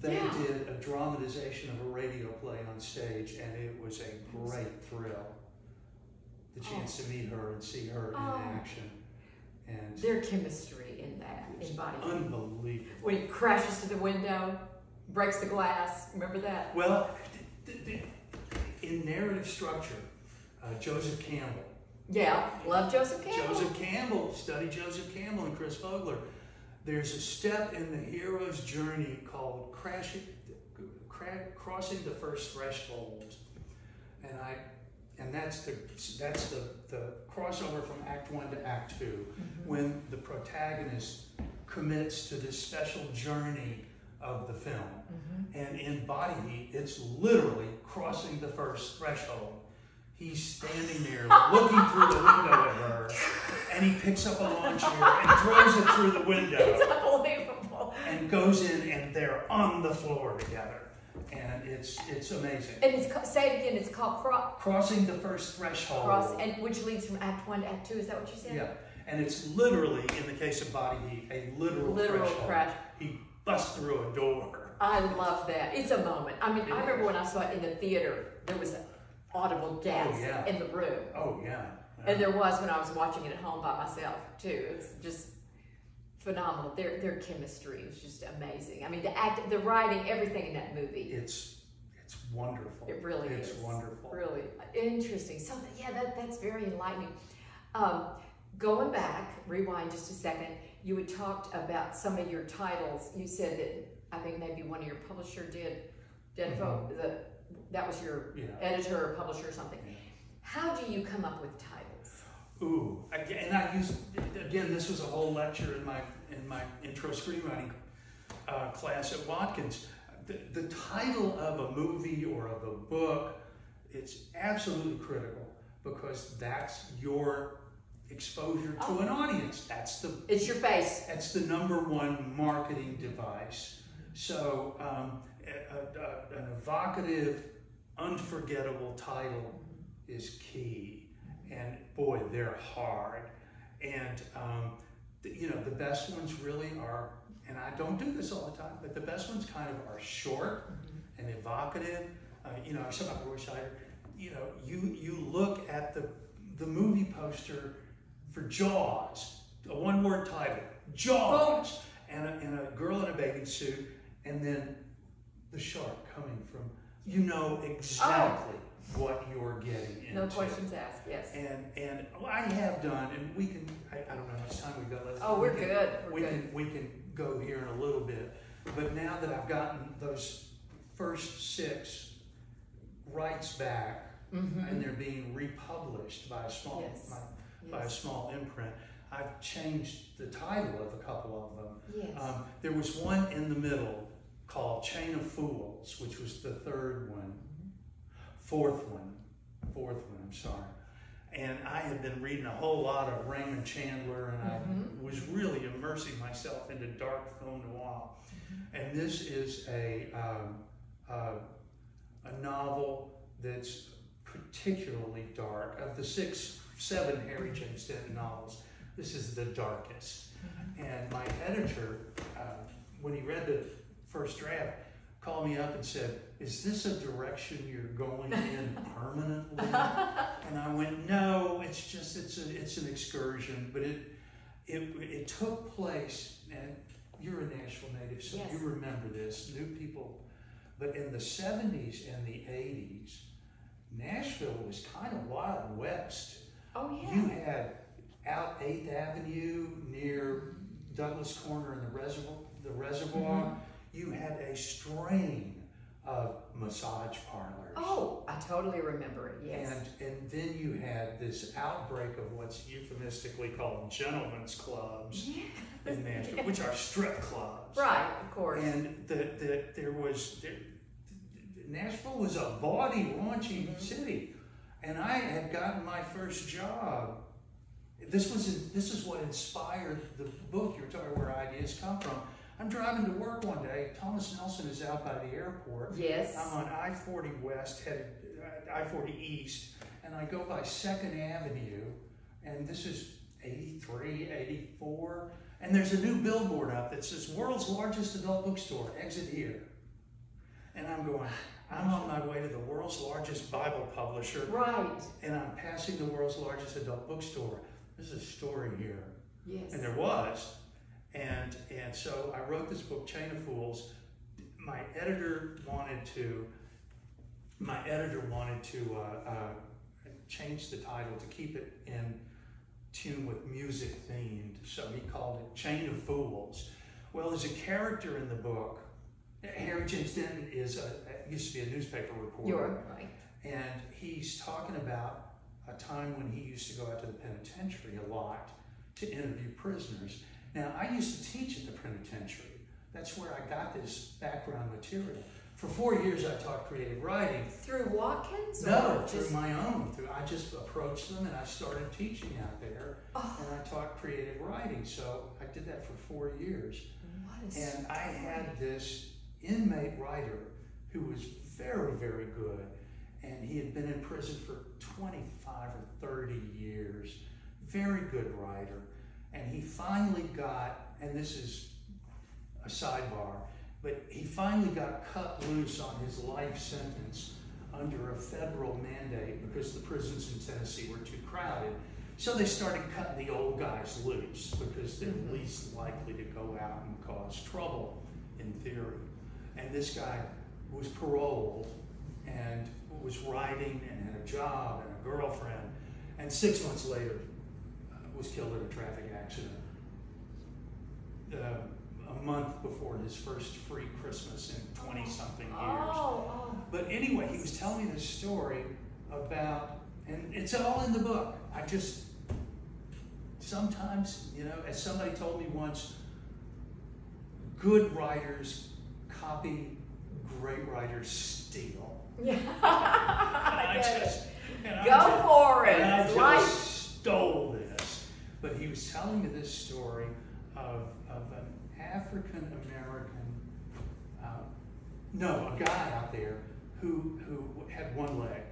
They Yeah. did a dramatization of a radio play on stage, and it was a great thrill. The chance to meet her and see her in Oh. action, and Their chemistry in that, in Heat. unbelievable. When he crashes to the window, breaks the glass. Remember that? Well, th- th- in narrative structure, uh, Joseph Campbell. Yeah, love Joseph Campbell. Joseph Campbell, study Joseph Campbell and Chris Vogler. There's a step in the hero's journey called crashing, cra- crossing the first threshold, and I, and that's the that's the the crossover from Act One to Act 2 Mm-hmm. when the protagonist commits to this special journey of the film. Mm-hmm. And in Body Heat, it's literally crossing the first threshold. He's standing there looking through the window at her, and he picks up a lawn chair and throws it through the window It's unbelievable. and goes in, and they're on the floor together. And it's it's amazing. And it's say it again. It's called cro- Crossing the first threshold. cross, and which leads from Act One to Act Two. Is that what you're saying? Yeah, and it's literally, in the case of Body Heat, a literal, Literal threshold. crash. He busts through a door. I love that. It's a moment. I mean, I remember when I saw it in the theater. There was an audible gasp Oh, yeah. in the room, Oh yeah. and there was when I was watching it at home by myself too. It's just phenomenal. Their their chemistry is just amazing. I mean, the act, the writing, everything in that movie. it's it's wonderful. It really it's is. wonderful. Really interesting. So yeah, that, that's very enlightening. Um, going back, rewind just a second. You had talked about some of your titles. You said that I think maybe one of your publisher did did vote the that was your Yeah. editor or publisher or something. Yeah. How do you come up with titles? Ooh, again, and I used again. This was a whole lecture in my in my intro screenwriting uh, class at Watkins. The, the title of a movie or of a book, it's absolutely critical because that's your exposure to Oh. an audience. That's the It's your face. that's the number one marketing device. So um, a, a, an evocative, unforgettable title is key. And boy, they're hard. And um, th- you know, the best ones really are, and I don't do this all the time, but the best ones kind of are short and evocative. Uh, you know, I about Roy Scheider, you know, you you look at the the movie poster for Jaws, a one word title, Jaws, and a, and a girl in a bathing suit, and then the shark coming from, you know exactly what you're getting into. No questions asked. Yes. And and well, I have done, and we can. I, I don't know how much time we've got left. Oh, We we're can- good. We're we good. can we can go here in a little bit, but now that I've gotten those first six rights back, Mhm. and they're being republished by a small Yes. by, by a small imprint, I've changed the title of a couple of them. Yes. Um, there was one in the middle called Chain of Fools, which was the third one, fourth one, fourth one. I'm sorry. And I had been reading a whole lot of Raymond Chandler, and. I was really immersing myself into dark film noir. And this is a um, uh, a novel that's particularly dark. Of the six, seven Harry James Denton novels, this is the darkest. And my editor, uh, when he read the first draft, called me up and said, "Is this a direction you're going in permanently?" and I went, "No, it's just it's a, it's an excursion, but it it it took place and." You're a Nashville native, so Yes. you remember this. New people, but in the 70s and the 80s, Nashville was kind of Wild West. Oh yeah. You had out Eighth Avenue near Douglas Corner and the reservoir. The reservoir. Mm-hmm. You had a strain of massage parlors. Oh, I totally remember it. Yes. And and then you had this outbreak of what's euphemistically called gentlemen's clubs yeah. in Nashville, which are strip clubs. Right. Of course. And the, the, there was, there, Nashville was a bawdy, raunchy Mhm. city. And I had gotten my first job. This was this is what inspired the book. You're talking where ideas come from. I'm driving to work one day. Thomas Nelson is out by the airport. yes. I'm on I-40 West, headed uh, I-40 East, and I go by Second Avenue, and this is 83, 84, And there's a new billboard up that says world's largest adult bookstore, exit here. And I'm going, I'm on my way to the world's largest Bible publisher, Right. and I'm passing the world's largest adult bookstore. There's a story here. Yes. And there was. And and so I wrote this book, Chain of Fools. My editor wanted to my editor wanted to uh, uh, change the title to keep it in tune with music themed. So he called it Chain of Fools. Well, there's a character in the book. Harry James is a, used to be a newspaper reporter. You're right. And he's talking about a time when he used to go out to the penitentiary a lot to interview prisoners. Now, I used to teach at the penitentiary. That's where I got this background material. For four years, I taught creative writing. Through Watkins? No, through just, my own. Through I just approached them and I started teaching out there, Oh. and I taught creative writing. So I did that for four years. And I had this inmate writer who was very, very good. And he had been in prison for 25 or 30 years. Very good writer. And he finally got, and this is a sidebar, but he finally got cut loose on his life sentence under a federal mandate because the prisons in Tennessee were too crowded. So they started cutting the old guys loose because they're Mhm. least likely to go out and cause trouble in theory. And this guy was paroled and was writing and had a job and a girlfriend. And six months later, uh, was killed in a traffic accident. Uh, a month before his first free Christmas in 20 something years. Oh, oh. But anyway, he was telling me this story about, and it's all in the book. I just, sometimes, you know, as somebody told me once, good writers copy, great writers steal. Yeah. I I just, I Go just- for it. I just life. stole this. But he was telling me this story of, of an African American, uh, no, a guy out there who, who had one leg.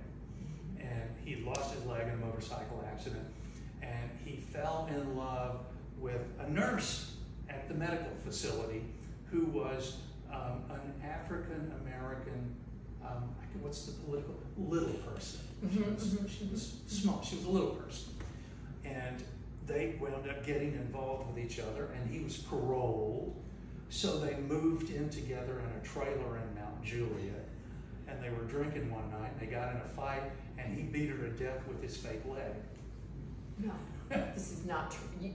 And he lost his leg in a motorcycle accident. And he fell in love with a nurse at the medical facility who was um, an African American, um, what's the political, little person. She Mhm, was, mhm, she was small, she was a little person. And they wound up getting involved with each other, and he was paroled. So they moved in together in a trailer in Mount Juliet, and they were drinking one night, and they got in a fight, and he beat her to death with his fake leg. No, this is not true. You, you-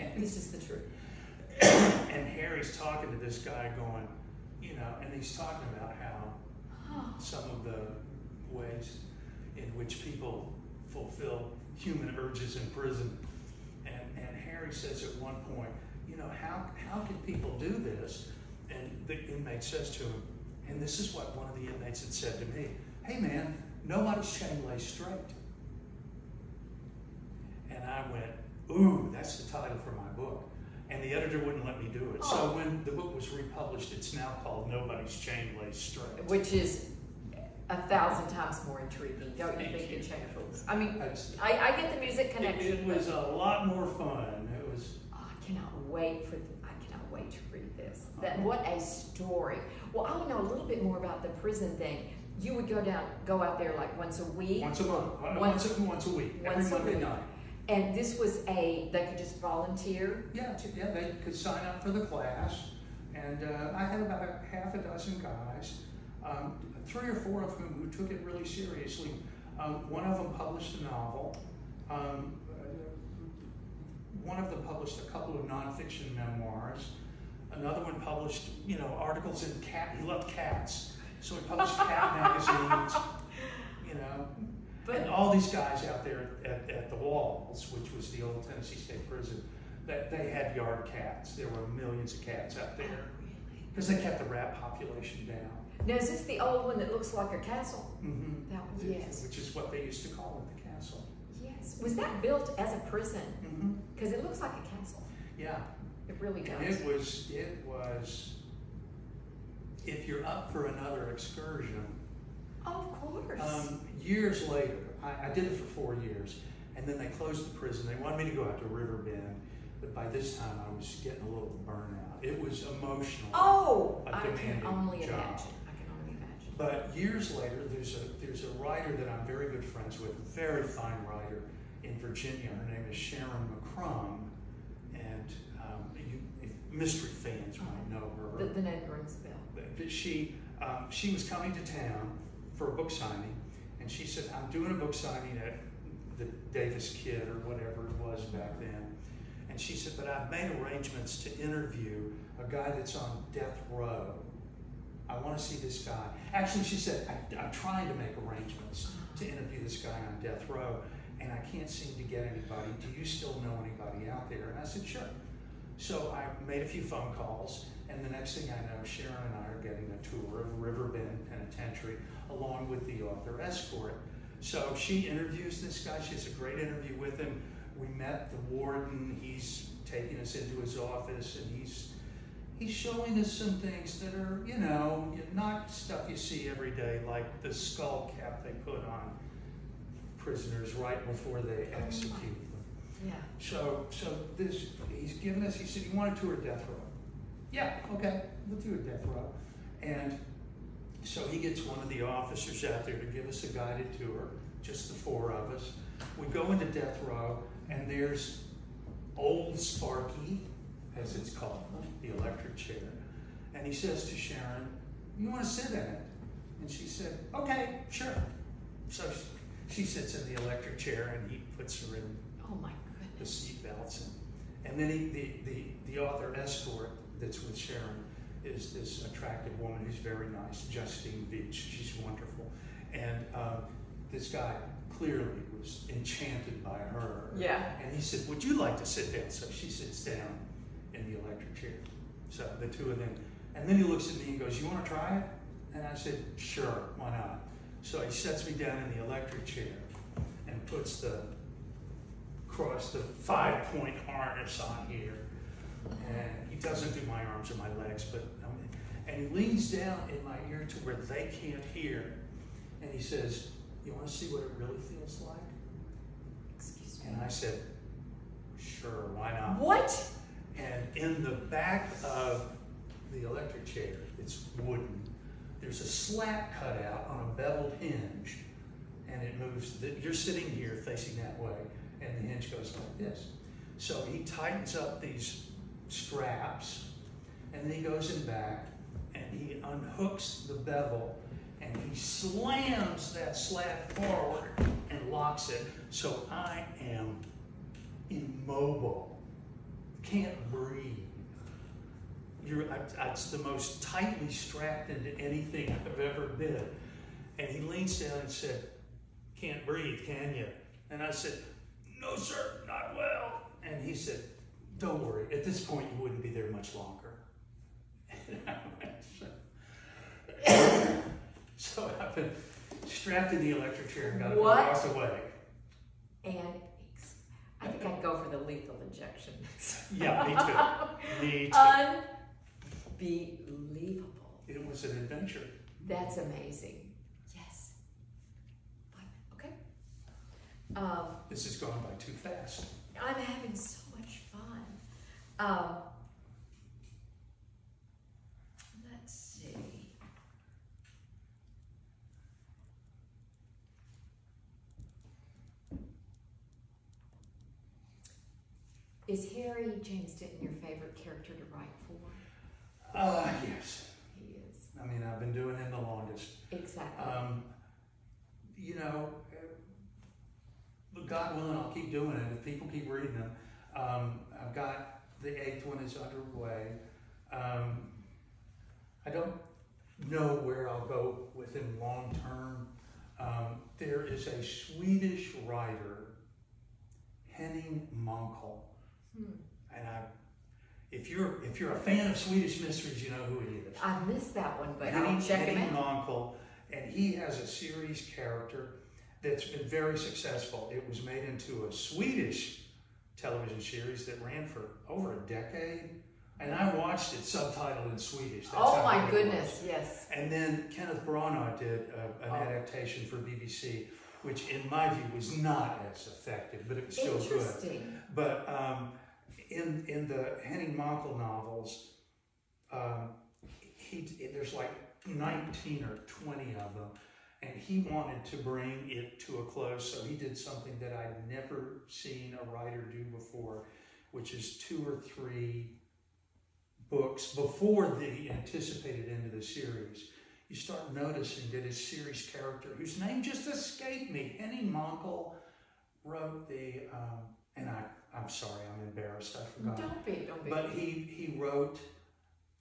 And, this is the truth. And Harry's talking to this guy, going, you know, and he's talking about how some of the ways in which people fulfill human urges in prison. And, and Harry says at one point, you know, how, how can people do this? And the inmate says to him, and this is what one of the inmates had said to me, hey man, nobody's chain lays straight. And I went, ooh, that's the title for my book. And the editor wouldn't let me do it. So Oh. when the book was republished, it's now called Nobody's Chain Lays Straight. Which is a thousand times more intriguing, don't you think, you. than Chain of Fools? I mean, I, I get the music connection. it was a lot more fun. It was, Oh, I cannot wait for. I cannot wait to read this. That what a story. Well, I want to know a little bit more about the prison thing. You would go down, go out there like once a week, once a month, uh, Once- once, a, once a week, every once a Monday week. night. And this was a. They could just volunteer. Yeah, yeah, they could sign up for the class, and uh, I had about a half a dozen guys, um, three or four of whom who took it really seriously. Um, one of them published a novel. Um, one of them published a couple of nonfiction memoirs. Another one published, you know, articles in cat. He loved cats, so he published cat magazines. You know, But and all these guys out there at, at the walls, which was the old Tennessee State Prison, that they had yard cats. There were millions of cats out Oh, there really? because they kept the rat population down. Now is this the old one that looks like a castle? Mm-hmm. That one, yes, Which is what they used to call it, the castle. yes. Was that built as a prison? Mm-hmm. Because it looks like a castle. Yeah, It really and does. it was it was. If you're up for another excursion, of course. Um, years later, I, I did it for four years, and then they closed the prison. They wanted me to go out to Riverbend, But by this time, I was getting a little burnout. It was emotional. Oh, I can only job. imagine. I can only imagine. But years later, there's a there's a writer that I'm very good friends with, very fine writer in Virginia. Her name is Sharyn McCrumb, and um, you, if mystery fans might know her. The, the name rings a bell. But she um, she was coming to town for a book signing, and she said, "I'm doing a book signing at the Davis-Kidd or whatever it was back then." And she said, "But I've made arrangements to interview a guy that's on death row. I want to see this guy." Actually, she said, I, "I'm trying to make arrangements to interview this guy on death row, and I can't seem to get anybody. Do you still know anybody out there?" And I said, "Sure." So I made a few phone calls, and the next thing I know, Sharyn and I are getting a tour of Riverbend Penitentiary along with the author escort. So she interviews this guy. She has a great interview with him. We met the warden. He's taking us into his office, and he's he's showing us some things that are, you know, not stuff you see every day, like the skull cap they put on prisoners right before they oh execute them. Yeah. So, so this, he's given us, he said, you want a tour death row? Yeah, okay, we'll do a death row. And so he gets one of the officers out there to give us a guided tour, just the four of us. We go into death row, and there's old Sparky, as it's called, the electric chair. And he says to Sharyn, you want to sit in it? And she said, okay, sure. So she sits in the electric chair, and he puts her in Oh my the goodness. seat belts and, and then he, the, the, the author escort that's with Sharyn is this attractive woman who's very nice, Justine Veach. She's wonderful. And um, this guy clearly was enchanted by her. Yeah. And he said, Would you like to sit down? So she sits down in the electric chair. So the two of them. And then he looks at me and goes, You want to try it? And I said, Sure, why not? So he sets me down in the electric chair and puts the cross the five point harness on here. And he doesn't do my arms or my legs, but um, and he leans down in my ear to where they can't hear. And he says, You want to see what it really feels like? Excuse me. And I said, Sure, why not? What? And in the back of the electric chair, it's wooden, there's a slat cut out on a beveled hinge, and it moves. You're sitting here facing that way, and the hinge goes like this. So he tightens up these straps, and then he goes in back, and he unhooks the bevel, and he slams that slat forward and locks it. So I am immobile, can't breathe. You're, I, it's the most tightly strapped into anything I've ever been. And he leans down and said, Can't breathe, can you? And I said, No, sir, not well. And he said, Don't worry, at this point you wouldn't be there much longer. Went, so I've been strapped in the electric chair and got up and What? walked away. And I think I'd go for the lethal injection. Yeah, me too. Me too. Unbelievable. It was an adventure. That's amazing. Yes. But, okay. Um, This has gone by too fast. I'm having so much fun. Um, let's see. Is Harry James Denton your favorite character to write for? Uh, yes. He is. I mean, I've been doing him the longest. Exactly. Um, you know, uh, God willing, I'll keep doing it if people keep reading them. Um, I've got the eighth one is underway. Um, I don't know where I'll go with him long term. Um, there is a Swedish writer, Henning Mankell, Hmm. and I, if you're if you're a fan of Swedish mysteries, you know who he is. I missed that one, but Henning- I'll check him out. Mankell, and he has a series character that's been very successful. It was made into a Swedish television series that ran for over a decade, and I watched it subtitled in Swedish. That's Oh my good it was. goodness, yes. And then Kenneth Branagh did a, an Oh. adaptation for BBC, which in my view was not as effective, but it was still good. But um, in in the Henning Mankell novels, um, he there's like 19 or 20 of them, and he wanted to bring it to a close. So he did something that I'd never seen a writer do before, which is two or three books before the anticipated end of the series. You start noticing that his series character, whose name just escaped me, Henny Mankell, wrote the, um, and I, I'm sorry, I'm embarrassed, I forgot. Don't be, don't be. But he, he wrote,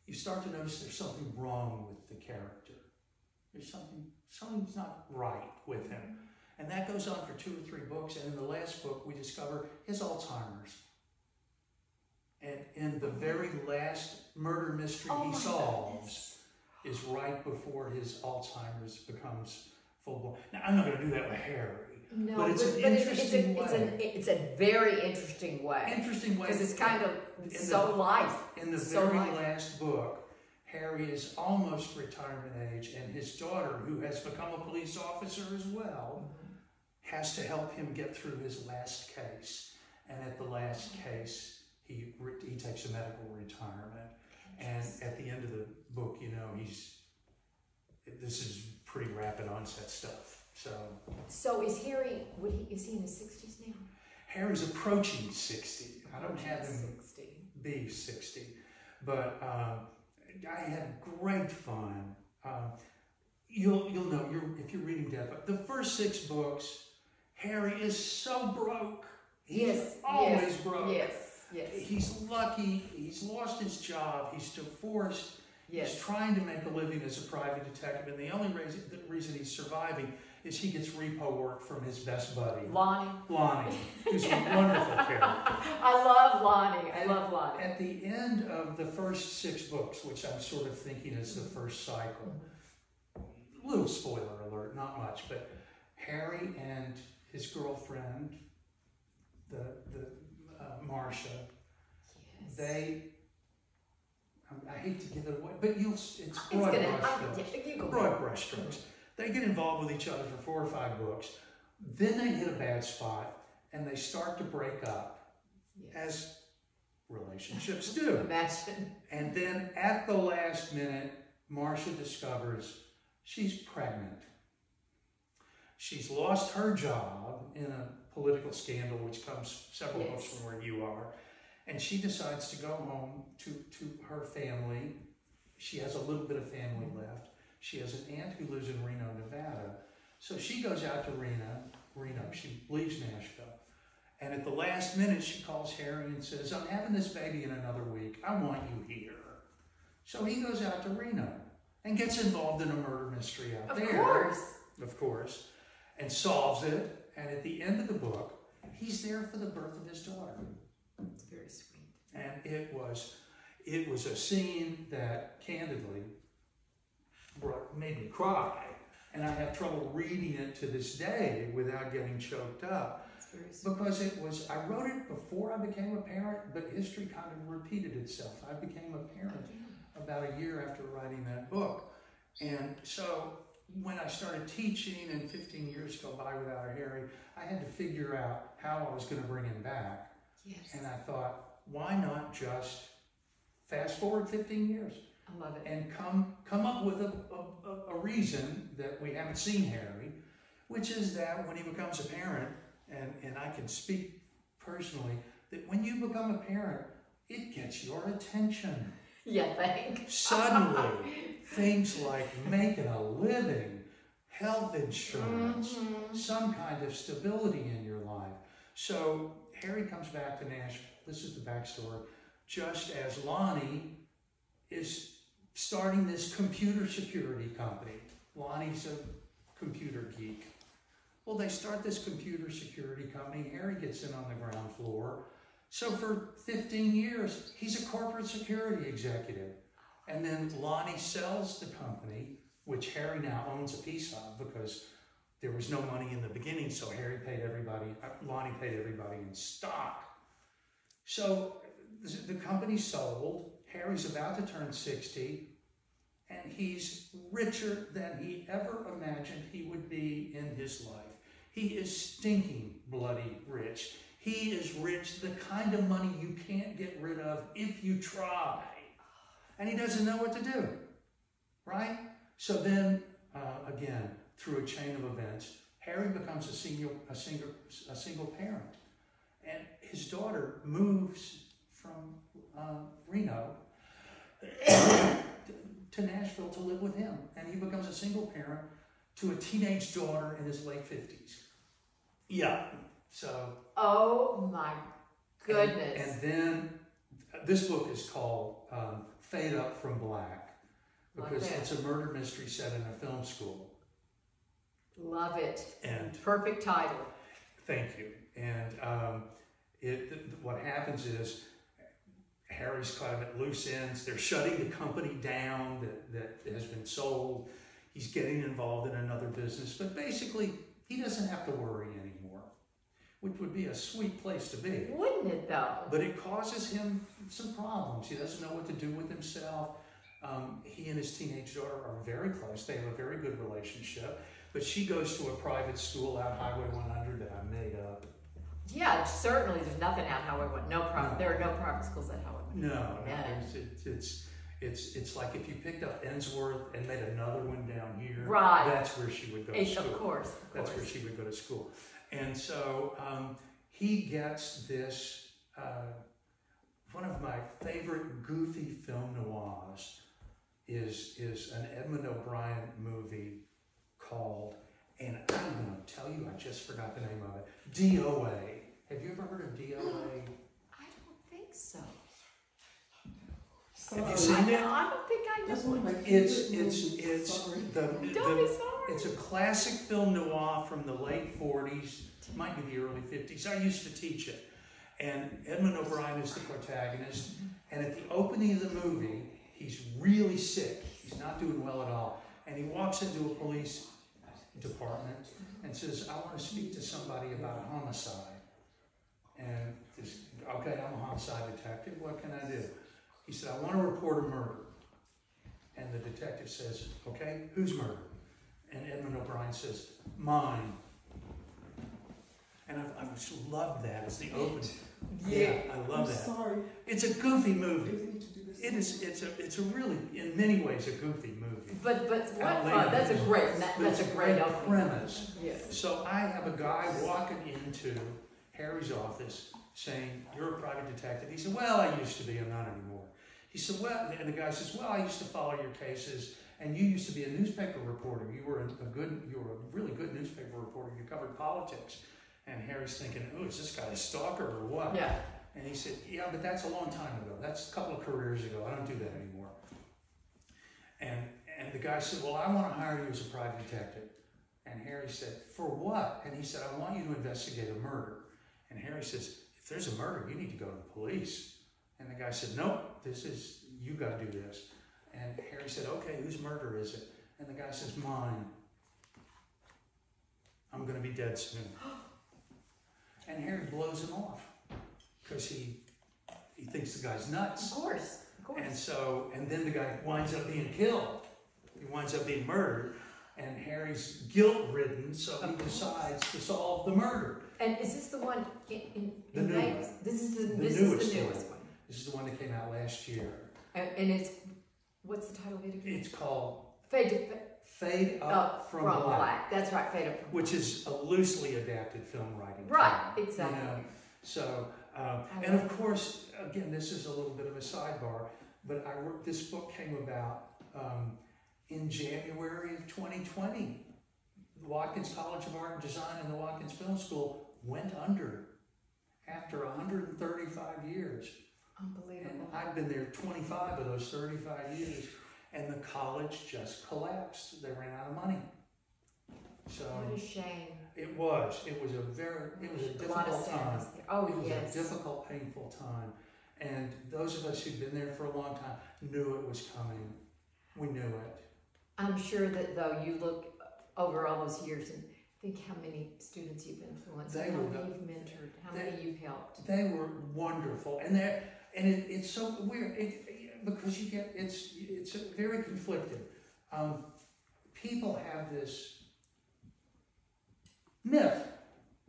you start to notice there's something wrong with the character. There's something, something's not right with him. And that goes on for two or three books. And in the last book, we discover his Alzheimer's. And in the very last murder mystery oh he solves goodness. is right before his Alzheimer's becomes full blown. Now, I'm not going to do that with Harry. No, But it's an it's, a, interesting it's, a, it's a very interesting way. Interesting way. Because it's kind of In the- so life. In the So very life. last book, Harry is almost retirement age, and his daughter, who has become a police officer as well, has to help him get through his last case. And at the last case, he re- he takes a medical retirement. And at the end of the book, you know, he's this is pretty rapid onset stuff. So So is Harry, would he, is he in his 60s now? Harry's approaching sixty. I don't have him 60. be 60. But uh, I had great fun. Uh, you'll you'll know you're, if you're reading Death. The first six books, Harry is so broke. He's Yes, always yes, broke. Yes, yes, He's lucky. He's lost his job. He's divorced. Yes. He's trying to make a living as a private detective, and the only reason, the reason he's surviving is he gets repo work from his best buddy, Lonnie. Lonnie, who's a wonderful character. I love Lonnie. I love Lonnie. At the end of the first six books, which I'm sort of thinking is the first cycle, little spoiler alert, not much, but Harry and his girlfriend, the the uh, Marcia, Yes. they. I- hate to give it away, but you'll. It's broad brushstrokes. yeah, you go Broad brushstrokes. They get involved with each other for four or five books. Then they hit a bad spot, and they start to break up, Yes. as relationships do. Imagine. And then at the last minute, Marcia discovers she's pregnant. She's lost her job in a political scandal, which comes several Yes. books from where you are. And she decides to go home to, to her family. She has a little bit of family left. She has an aunt who lives in Reno, Nevada. So she goes out to Reno, Reno. She leaves Nashville. And at the last minute, she calls Harry and says, I'm having this baby in another week. I want you here. So he goes out to Reno and gets involved in a murder mystery out Of there. course. Of course. And solves it. And at the end of the book, he's there for the birth of his daughter. It's very sweet. And it was it was a scene that candidly brought, made me cry. And I have trouble reading it to this day without getting choked up. It's very sweet. Because it was, I wrote it before I became a parent, but history kind of repeated itself. I became a parent mm-hmm. about a year after writing that book. And so when I started teaching and 15 years go by without a Harry, I had to figure out how I was going to bring him back. Yes. And I thought, why not just fast forward 15 years I love it. and come come up with a, a, a reason that we haven't seen Harry, which is that when he becomes a parent, and, and I can speak personally, that when you become a parent, it gets your attention. Yeah, thanks. Suddenly, things like making a living, health insurance, Mhm. some kind of stability in your life. So Harry comes back to Nashville. This is the backstory. Just as Lonnie is starting this computer security company. Lonnie's a computer geek. Well, they start this computer security company. Harry gets in on the ground floor. So for 15 years, he's a corporate security executive. And then Lonnie sells the company, which Harry now owns a piece of because there was no money in the beginning, so Harry paid everybody, uh, Lonnie paid everybody in stock. So the the company sold, Harry's about to turn 60, and he's richer than he ever imagined he would be in his life. He is stinking bloody rich. He is rich, the kind of money you can't get rid of if you try. And he doesn't know what to do, right? So then, uh, again, through a chain of events, Harry becomes a single, a single, a single parent. And his daughter moves from uh, Reno to Nashville to live with him. And he becomes a single parent to a teenage daughter in his late 50s. Yeah. So. Oh my goodness. And, and then this book is called um, Fade Up from Black because Like it's a murder mystery set in a film school. Love it. And Perfect title. Thank you. And um, it, th- th- what happens is Harry's kind of at loose ends. They're shutting the company down that, that has been sold. He's getting involved in another business, but basically, he doesn't have to worry anymore, which would be a sweet place to be. Wouldn't it though? But it causes him some problems. He doesn't know what to do with himself. Um, he and his teenage daughter are very close. They have a very good relationship. But she goes to a private school out Highway 100 that I made up. Yeah, certainly there's nothing out Highway One. No private. No. There are no private schools at Highway. No, no, Yeah. it's, it's, it's, it's, it's like if you picked up Ensworth and made another one down here. Right. That's where she would go to school. Of course, of That's where she would go to school. And so um, he gets this, uh, one of my favorite goofy film noirs is, is an Edmund O'Brien movie called, and I'm going to tell you, I just forgot the name of it, DOA. Have you ever heard of DOA? I don't think so. Have you oh, seen I, it? know- I don't think I know. one of my It's, it's, it's, the, Don't be the, sorry. it's a classic film noir from the late 40s, might be the early 50s. I used to teach it. And Edmund O'Brien is the protagonist. And at the opening of the movie, he's really sick. He's not doing well at all. And he walks into a police department and says, I want to speak to somebody about a homicide. And this, okay, I'm a homicide detective. What can I do? He said, I want to report a murder. And the detective says, okay, whose murder? And Edmund O'Brien says, mine. And I, I just love that It's the opening. Yeah, I I'm love that. sorry. It's a goofy I movie. need to do this. It is. It's a. It's a really, in many ways, a goofy movie. But but what fun! That's a great. That, that's a it's great premise. Yes. So I have a guy walking into Harry's office saying, "You're a private detective." He said, "Well, I used to be. I'm not anymore." He said, "Well," and the guy says, "Well, I used to follow your cases, and you used to be a newspaper reporter. You were a, good. You were a really good newspaper reporter. You covered politics." And Harry's thinking, "Oh, is this guy a stalker or what?" Yeah. And he said, Yeah, but that's a long time ago. That's a couple of careers ago. I don't do that anymore. And and the guy said, Well, I want to hire you as a private detective. And Harry said, For what? And he said, I want you to investigate a murder. And Harry says, If there's a murder, you need to go to the police. And the guy said, Nope, this is you gotta do this. And Harry said, Okay, whose murder is it? And the guy says, Mine. I'm gonna be dead soon. And Harry blows him off because he he thinks the guy's nuts. Of course. Of course. And so, and then the guy winds up being killed. He winds up being murdered, and Harry's guilt ridden, so he decides to solve the murder. And is this the one in, in, The in new one. This is the, The this newest is the one. newest one. This is the one that came out last year. And, and it's what's the title of it again? It's called Fade to Fade Up, Up from, Black, That's right. Fade up from which is a loosely adapted film writing. Right, term, exactly. You know? So, um, and of course, again, this is a little bit of a sidebar, but I worked, this book came about um, in January of 2020. The Watkins College of Art and Design and the Watkins Film School went under after 135 years. And I've been there 25 of those 35 years, and the college just collapsed. They ran out of money. So What a shame. it was. It was a very. It was a a difficult time. there. Oh It was yes. a difficult, painful time. And those of us who'd been there for a long time knew it was coming. We knew it. I'm sure that though you look over all those years and think how many students you've influenced, They how were many you've mentored, how they- many you've helped. They were wonderful, and they and it, it's so weird it, because you get it's it's very conflicted. Um, people have this myth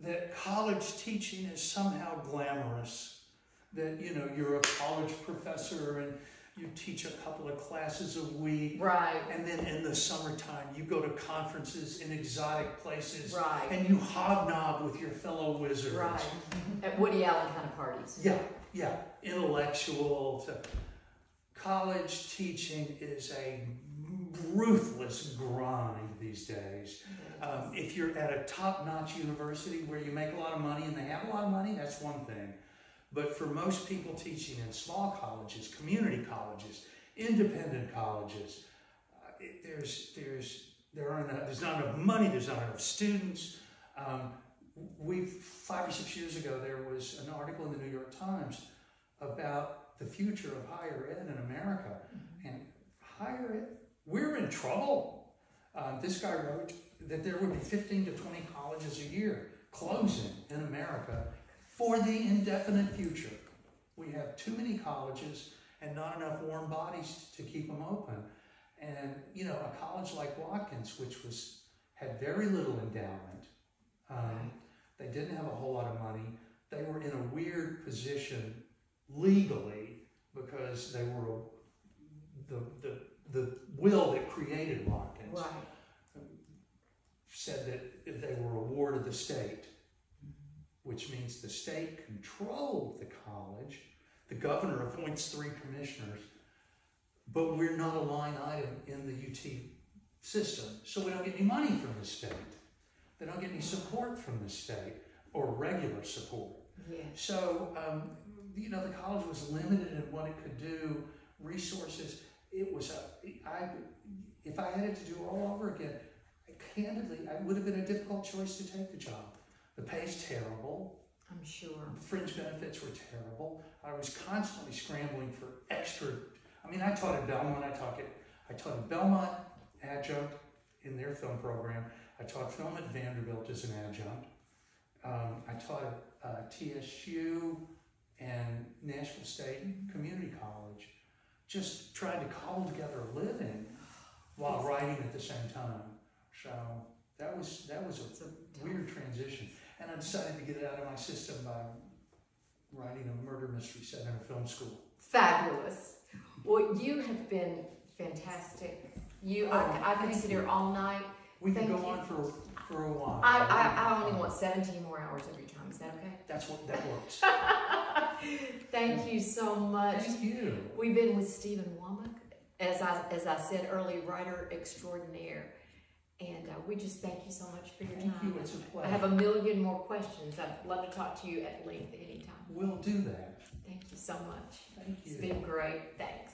that college teaching is somehow glamorous. That you know you're a college professor and you teach a couple of classes a week, Right, and then in the summertime you go to conferences in exotic places, right, and you hobnob with your fellow wizards. right. At Woody Allen kind of parties. Yeah, yeah, intellectual to college teaching is a ruthless grind these days. Um, if you're at a top-notch university where you make a lot of money and they have a lot of money, that's one thing. But for most people teaching in small colleges, community colleges, independent colleges, uh, it, there's there's there aren't enough, there's not enough money. There's not enough students. Um, we five or six years ago there was an article in the New York Times about the future of higher ed in America, and higher ed we're in trouble. Um, this guy wrote that there would be 15 to 20 colleges a year closing in America for the indefinite future. We have too many colleges and not enough warm bodies to keep them open. And you know, a college like Watkins, which was had very little endowment, um, they didn't have a whole lot of money. They were in a weird position legally because they were the the the will that created Watkins Right, said that they were a ward of the state, which means the state controlled the college. The governor appoints three commissioners, but we're not a line item in the UT system, so we don't get any money from the state. They don't get any support from the state or regular support. yeah. So, um, you know, the college was limited in what it could do, resources. It was a, I, if I had it to do all over again, candidly, it would have been a difficult choice to take the job. The pay's terrible. I'm sure. Fringe benefits were terrible. I was constantly scrambling for extra. I mean, I taught at Belmont. I taught at I taught at Belmont adjunct in their film program. I taught film at Vanderbilt as an adjunct. Um, I taught at uh, TSU and Nashville State Community College. Just tried to call together a living while writing at the same time. So that was that was a weird transition, and I decided to get it out of my system by writing a murder mystery set in a film school. Fabulous. Well, you have been fantastic. You, Oh, I, I thank consider you. all night. We Thank go you. on for for a while. I, I, I only want 17 more hours every time. Is that okay? That's what that works. Thank you so much. Thank you. We've been with Steven Womack, as I, as I said earlier, writer extraordinaire. And uh, we just thank you so much for your Thank time. you. It's a I pleasure. have a million more questions. I'd love to talk to you at length anytime. We'll do that. Thank you so much. Thank It's you. been great. Thanks.